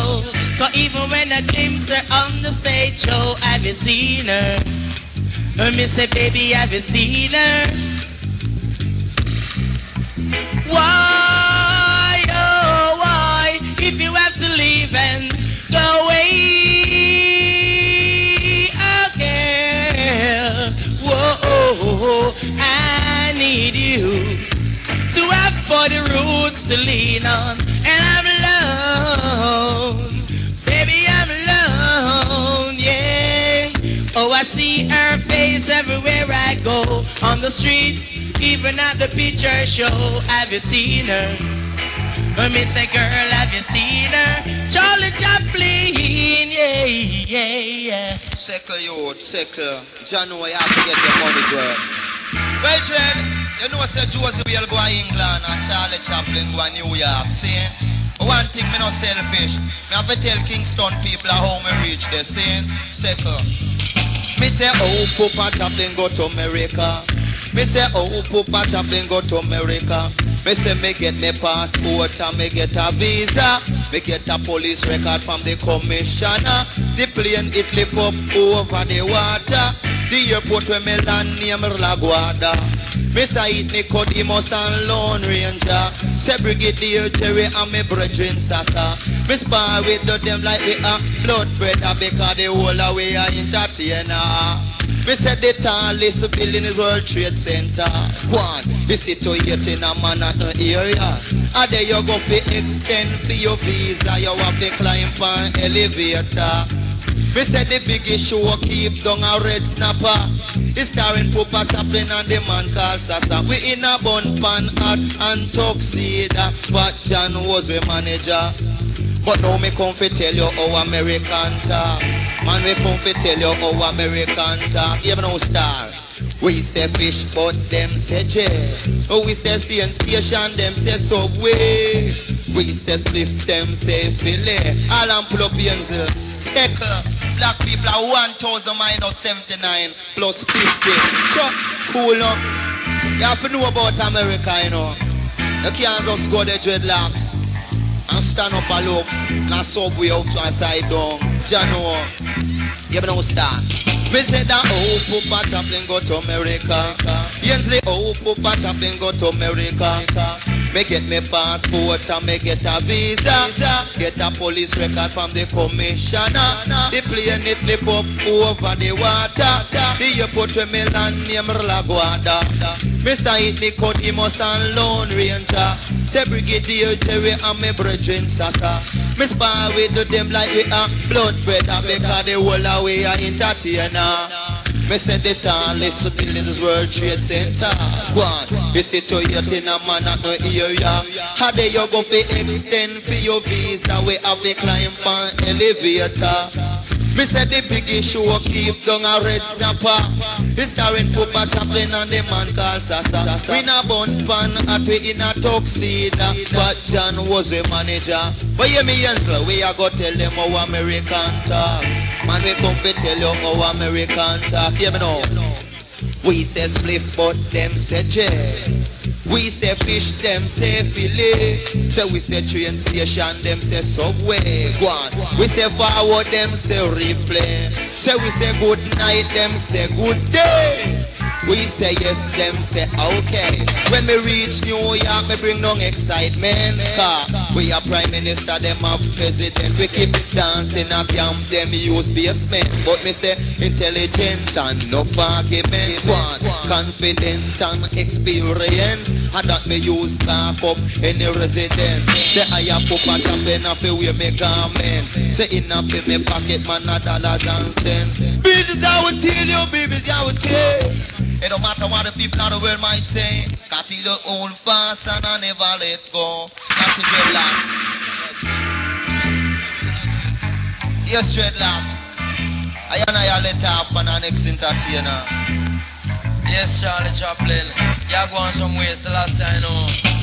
Cause even when I glimpse her on the stage show, you seen her? And me say, baby, you seen her? Why, for the roots to lean on, and I'm alone, baby, I'm alone, yeah. Oh, I see her face everywhere I go on the street, even at the picture show. Have you seen her? Oh, me say, girl, have you seen her? Charlie Chaplin, yeah, yeah, yeah. Second youth, second. John you have to get your money's worth. Well, Dread, you know say Josie will go to England and Charlie Chaplin go to New York, see? One thing me not selfish. Me have to tell Kingston people how me reach the see? Second. Me say, oh, Papa Chaplin go to America. Me say, oh, Papa Chaplin go to America. Me say, me get me passport and me get a visa. Me get a police record from the commissioner. The plane it lift up over the water. The airport where me land near Laguardia. Say it Nicodemus and Lone Ranger. Say Brigadier Jerry and me brethren Sasa. Me spar with them like we are blood brother because the whole away are entertainer. Me said the tallest building is World Trade Center. One, you situated in a man at Manhattan area. And there you go for extend for your visa. You have to climb an elevator. Me said the biggest show keep down a red snapper. It's starring Papa Chaplin and the man called Sasa. We in a bun pan hat and tuxedo. But John was the manager. But now me come fi tell you how American talk. Man, we come to tell you how American talk. You know, star. We say fish, but them say jet. Oh, we say Spain station, them say subway. We say spliff, them say fillet. All and pull up Yenzel. Uh, Speckle. Uh, black people are 1,000 minus 79 plus 50. Sure, cool up. You have to know about America, you know. You can't just go the dreadlocks and stand up and look and subway upside down. Jano, you know stand. Me say that oh Papa Chaplin go to America. Yensley oh Papa Chaplin go to America. Me get me passport and me get a visa. Get a police record from the commissioner. The plane it lift up over the water. The airport where me land name Laguada. Me say it me cut him and Lone Ranger. Say Brigadier Jerry and me brethren Sasa. Me spar with them like we are blood brother because the whole away are entertainer. Me say the tallest buildings World Trade Center. One, you see Toyota in a man at no area. How they you go fi extend for your visa? We have a climb on elevator. Me say the big issue keep down a red snapper. It's carrying Papa Chaplin and the man called Sasa. We na bun pan at we in a tuxedo. But John was a manager. But hear me Yensel, we a go tell them how American talk. Man, we come to tell you how American talk. Hear me now. We say spliff, but them say jet. We say fish, them say fillet. Say we say train station, them say subway. Go on. We say forward, them say replay. Say we say good night, them say good day. We say yes, them say okay. When me reach New York, me bring no excitement. Car we are prime minister, them a president. We keep dancing a camp, them use basement. But me say intelligent and no argument. One confident and experience. And that me use cough up any resident. Say I papa Chaplin a fi wear me garment. Say in a fi me pocket man a dollars and cents. Babies I will tell you, babies I will tell. It don't matter what the people of the world might say. Got to you hold fast and I never let go. Got to dreadlocks. Yes, dreadlocks. I and I let off our next entertainer. Yes, Charlie Chaplin. You go on some ways the last time, you know.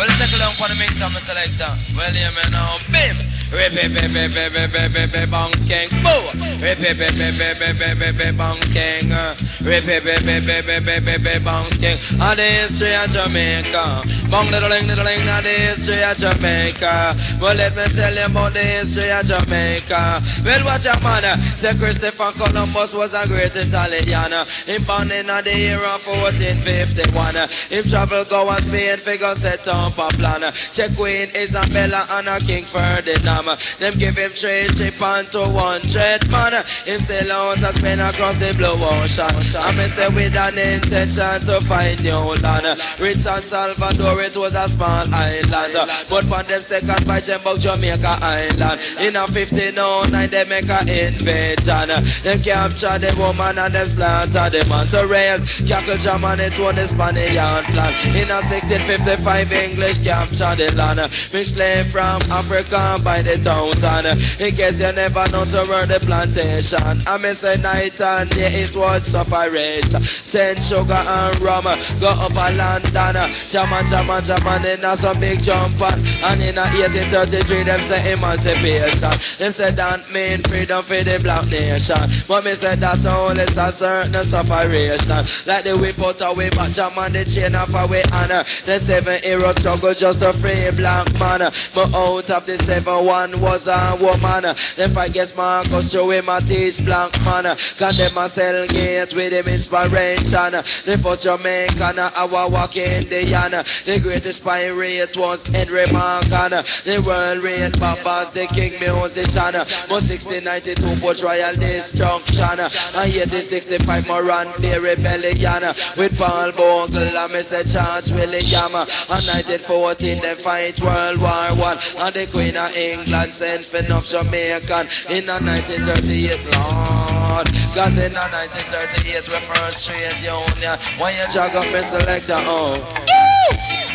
Well, take a look for the mix of my selector. Well, yeah, man, now, bim! Rip, rip, rip, rip, rip, rip, rip, rip, rip, bounce king, boo! Rip, rip, rip, rip, rip, rip, rip, rip, rip, bounce king, uh. Rip, rip, rip, rip, rip, rip, rip, rip, rip, bounce king. On the history of Jamaica. Bong little ling, little ling, on the history of Jamaica. Well, let me tell you about the history of Jamaica. Well, watch your man, uh, say Christopher Columbus was a great Italian. uh. Him born in the year of 1451. uh. Him travel go and Spain, figure set up a plan. Check Queen Isabella and a King Ferdinand. Them give him trade ship on to one trade man. Him sail out and spin across the blue ocean. I me say with an intention to find new land. Reach San Salvador, it was a small island. But on them second by Jembok, Jamaica Island. In a 1509, they make a invasion. Them capture the woman and them slaughter the man to raise. Cackle and it was the Spaniard plan. In a 1655, English capture the land. Mixed slave from Africa by the thousand. In case you never know to run the plantation. I miss a night and day it was separation. Send sugar and rum, go up a London. Jaman, jaman, jaman in a some big jump on. And in a 1833 them say emancipation. Them say that mean freedom for the black nation. But me say that only a certain separation. Like the whip out away back jaman the chain off away and uh, the seven hero struggle just a free black man. But out of the seven one was a woman. Them fight against Marcus Joey Matisse black man. Can them a sell gate with him inspiration. The first Jamaican Arawak Indian. The greatest pirate was Henry Morgan. The world rate Babas the king musician. But 1692 Port Royal Destruction. And 1865 Morant Bay Rebellion. With Paul Bogle and Mr. Charles William. And 1914 they fight World War One. And the Queen of England sent for enough Jamaican in the 1938 Lord. Cause in the 1938 we first trade union. When you jog up me selector oh.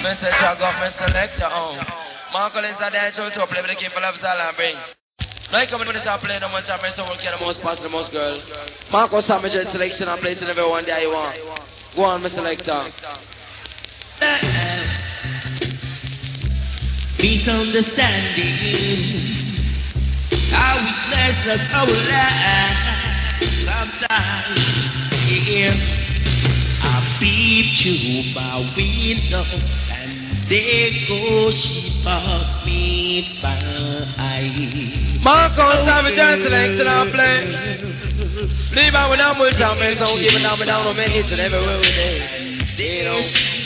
Me say jog up me selector oh. Marco is a dance to play with the people of Salem bring. Like I'm gonna start playing the most time, so we'll get the most pass the most girl. Marco Savage selection and play to everyone that you want. Go on, Mr. Selector. Eh, eh. Misunderstanding. I witness a couple lives sometimes. Yeah, I peep through my window and there goes she pass me by. Marco Savage selection and play. Leave out with that much time, so give it down, down on me each and everywhere we day. You know.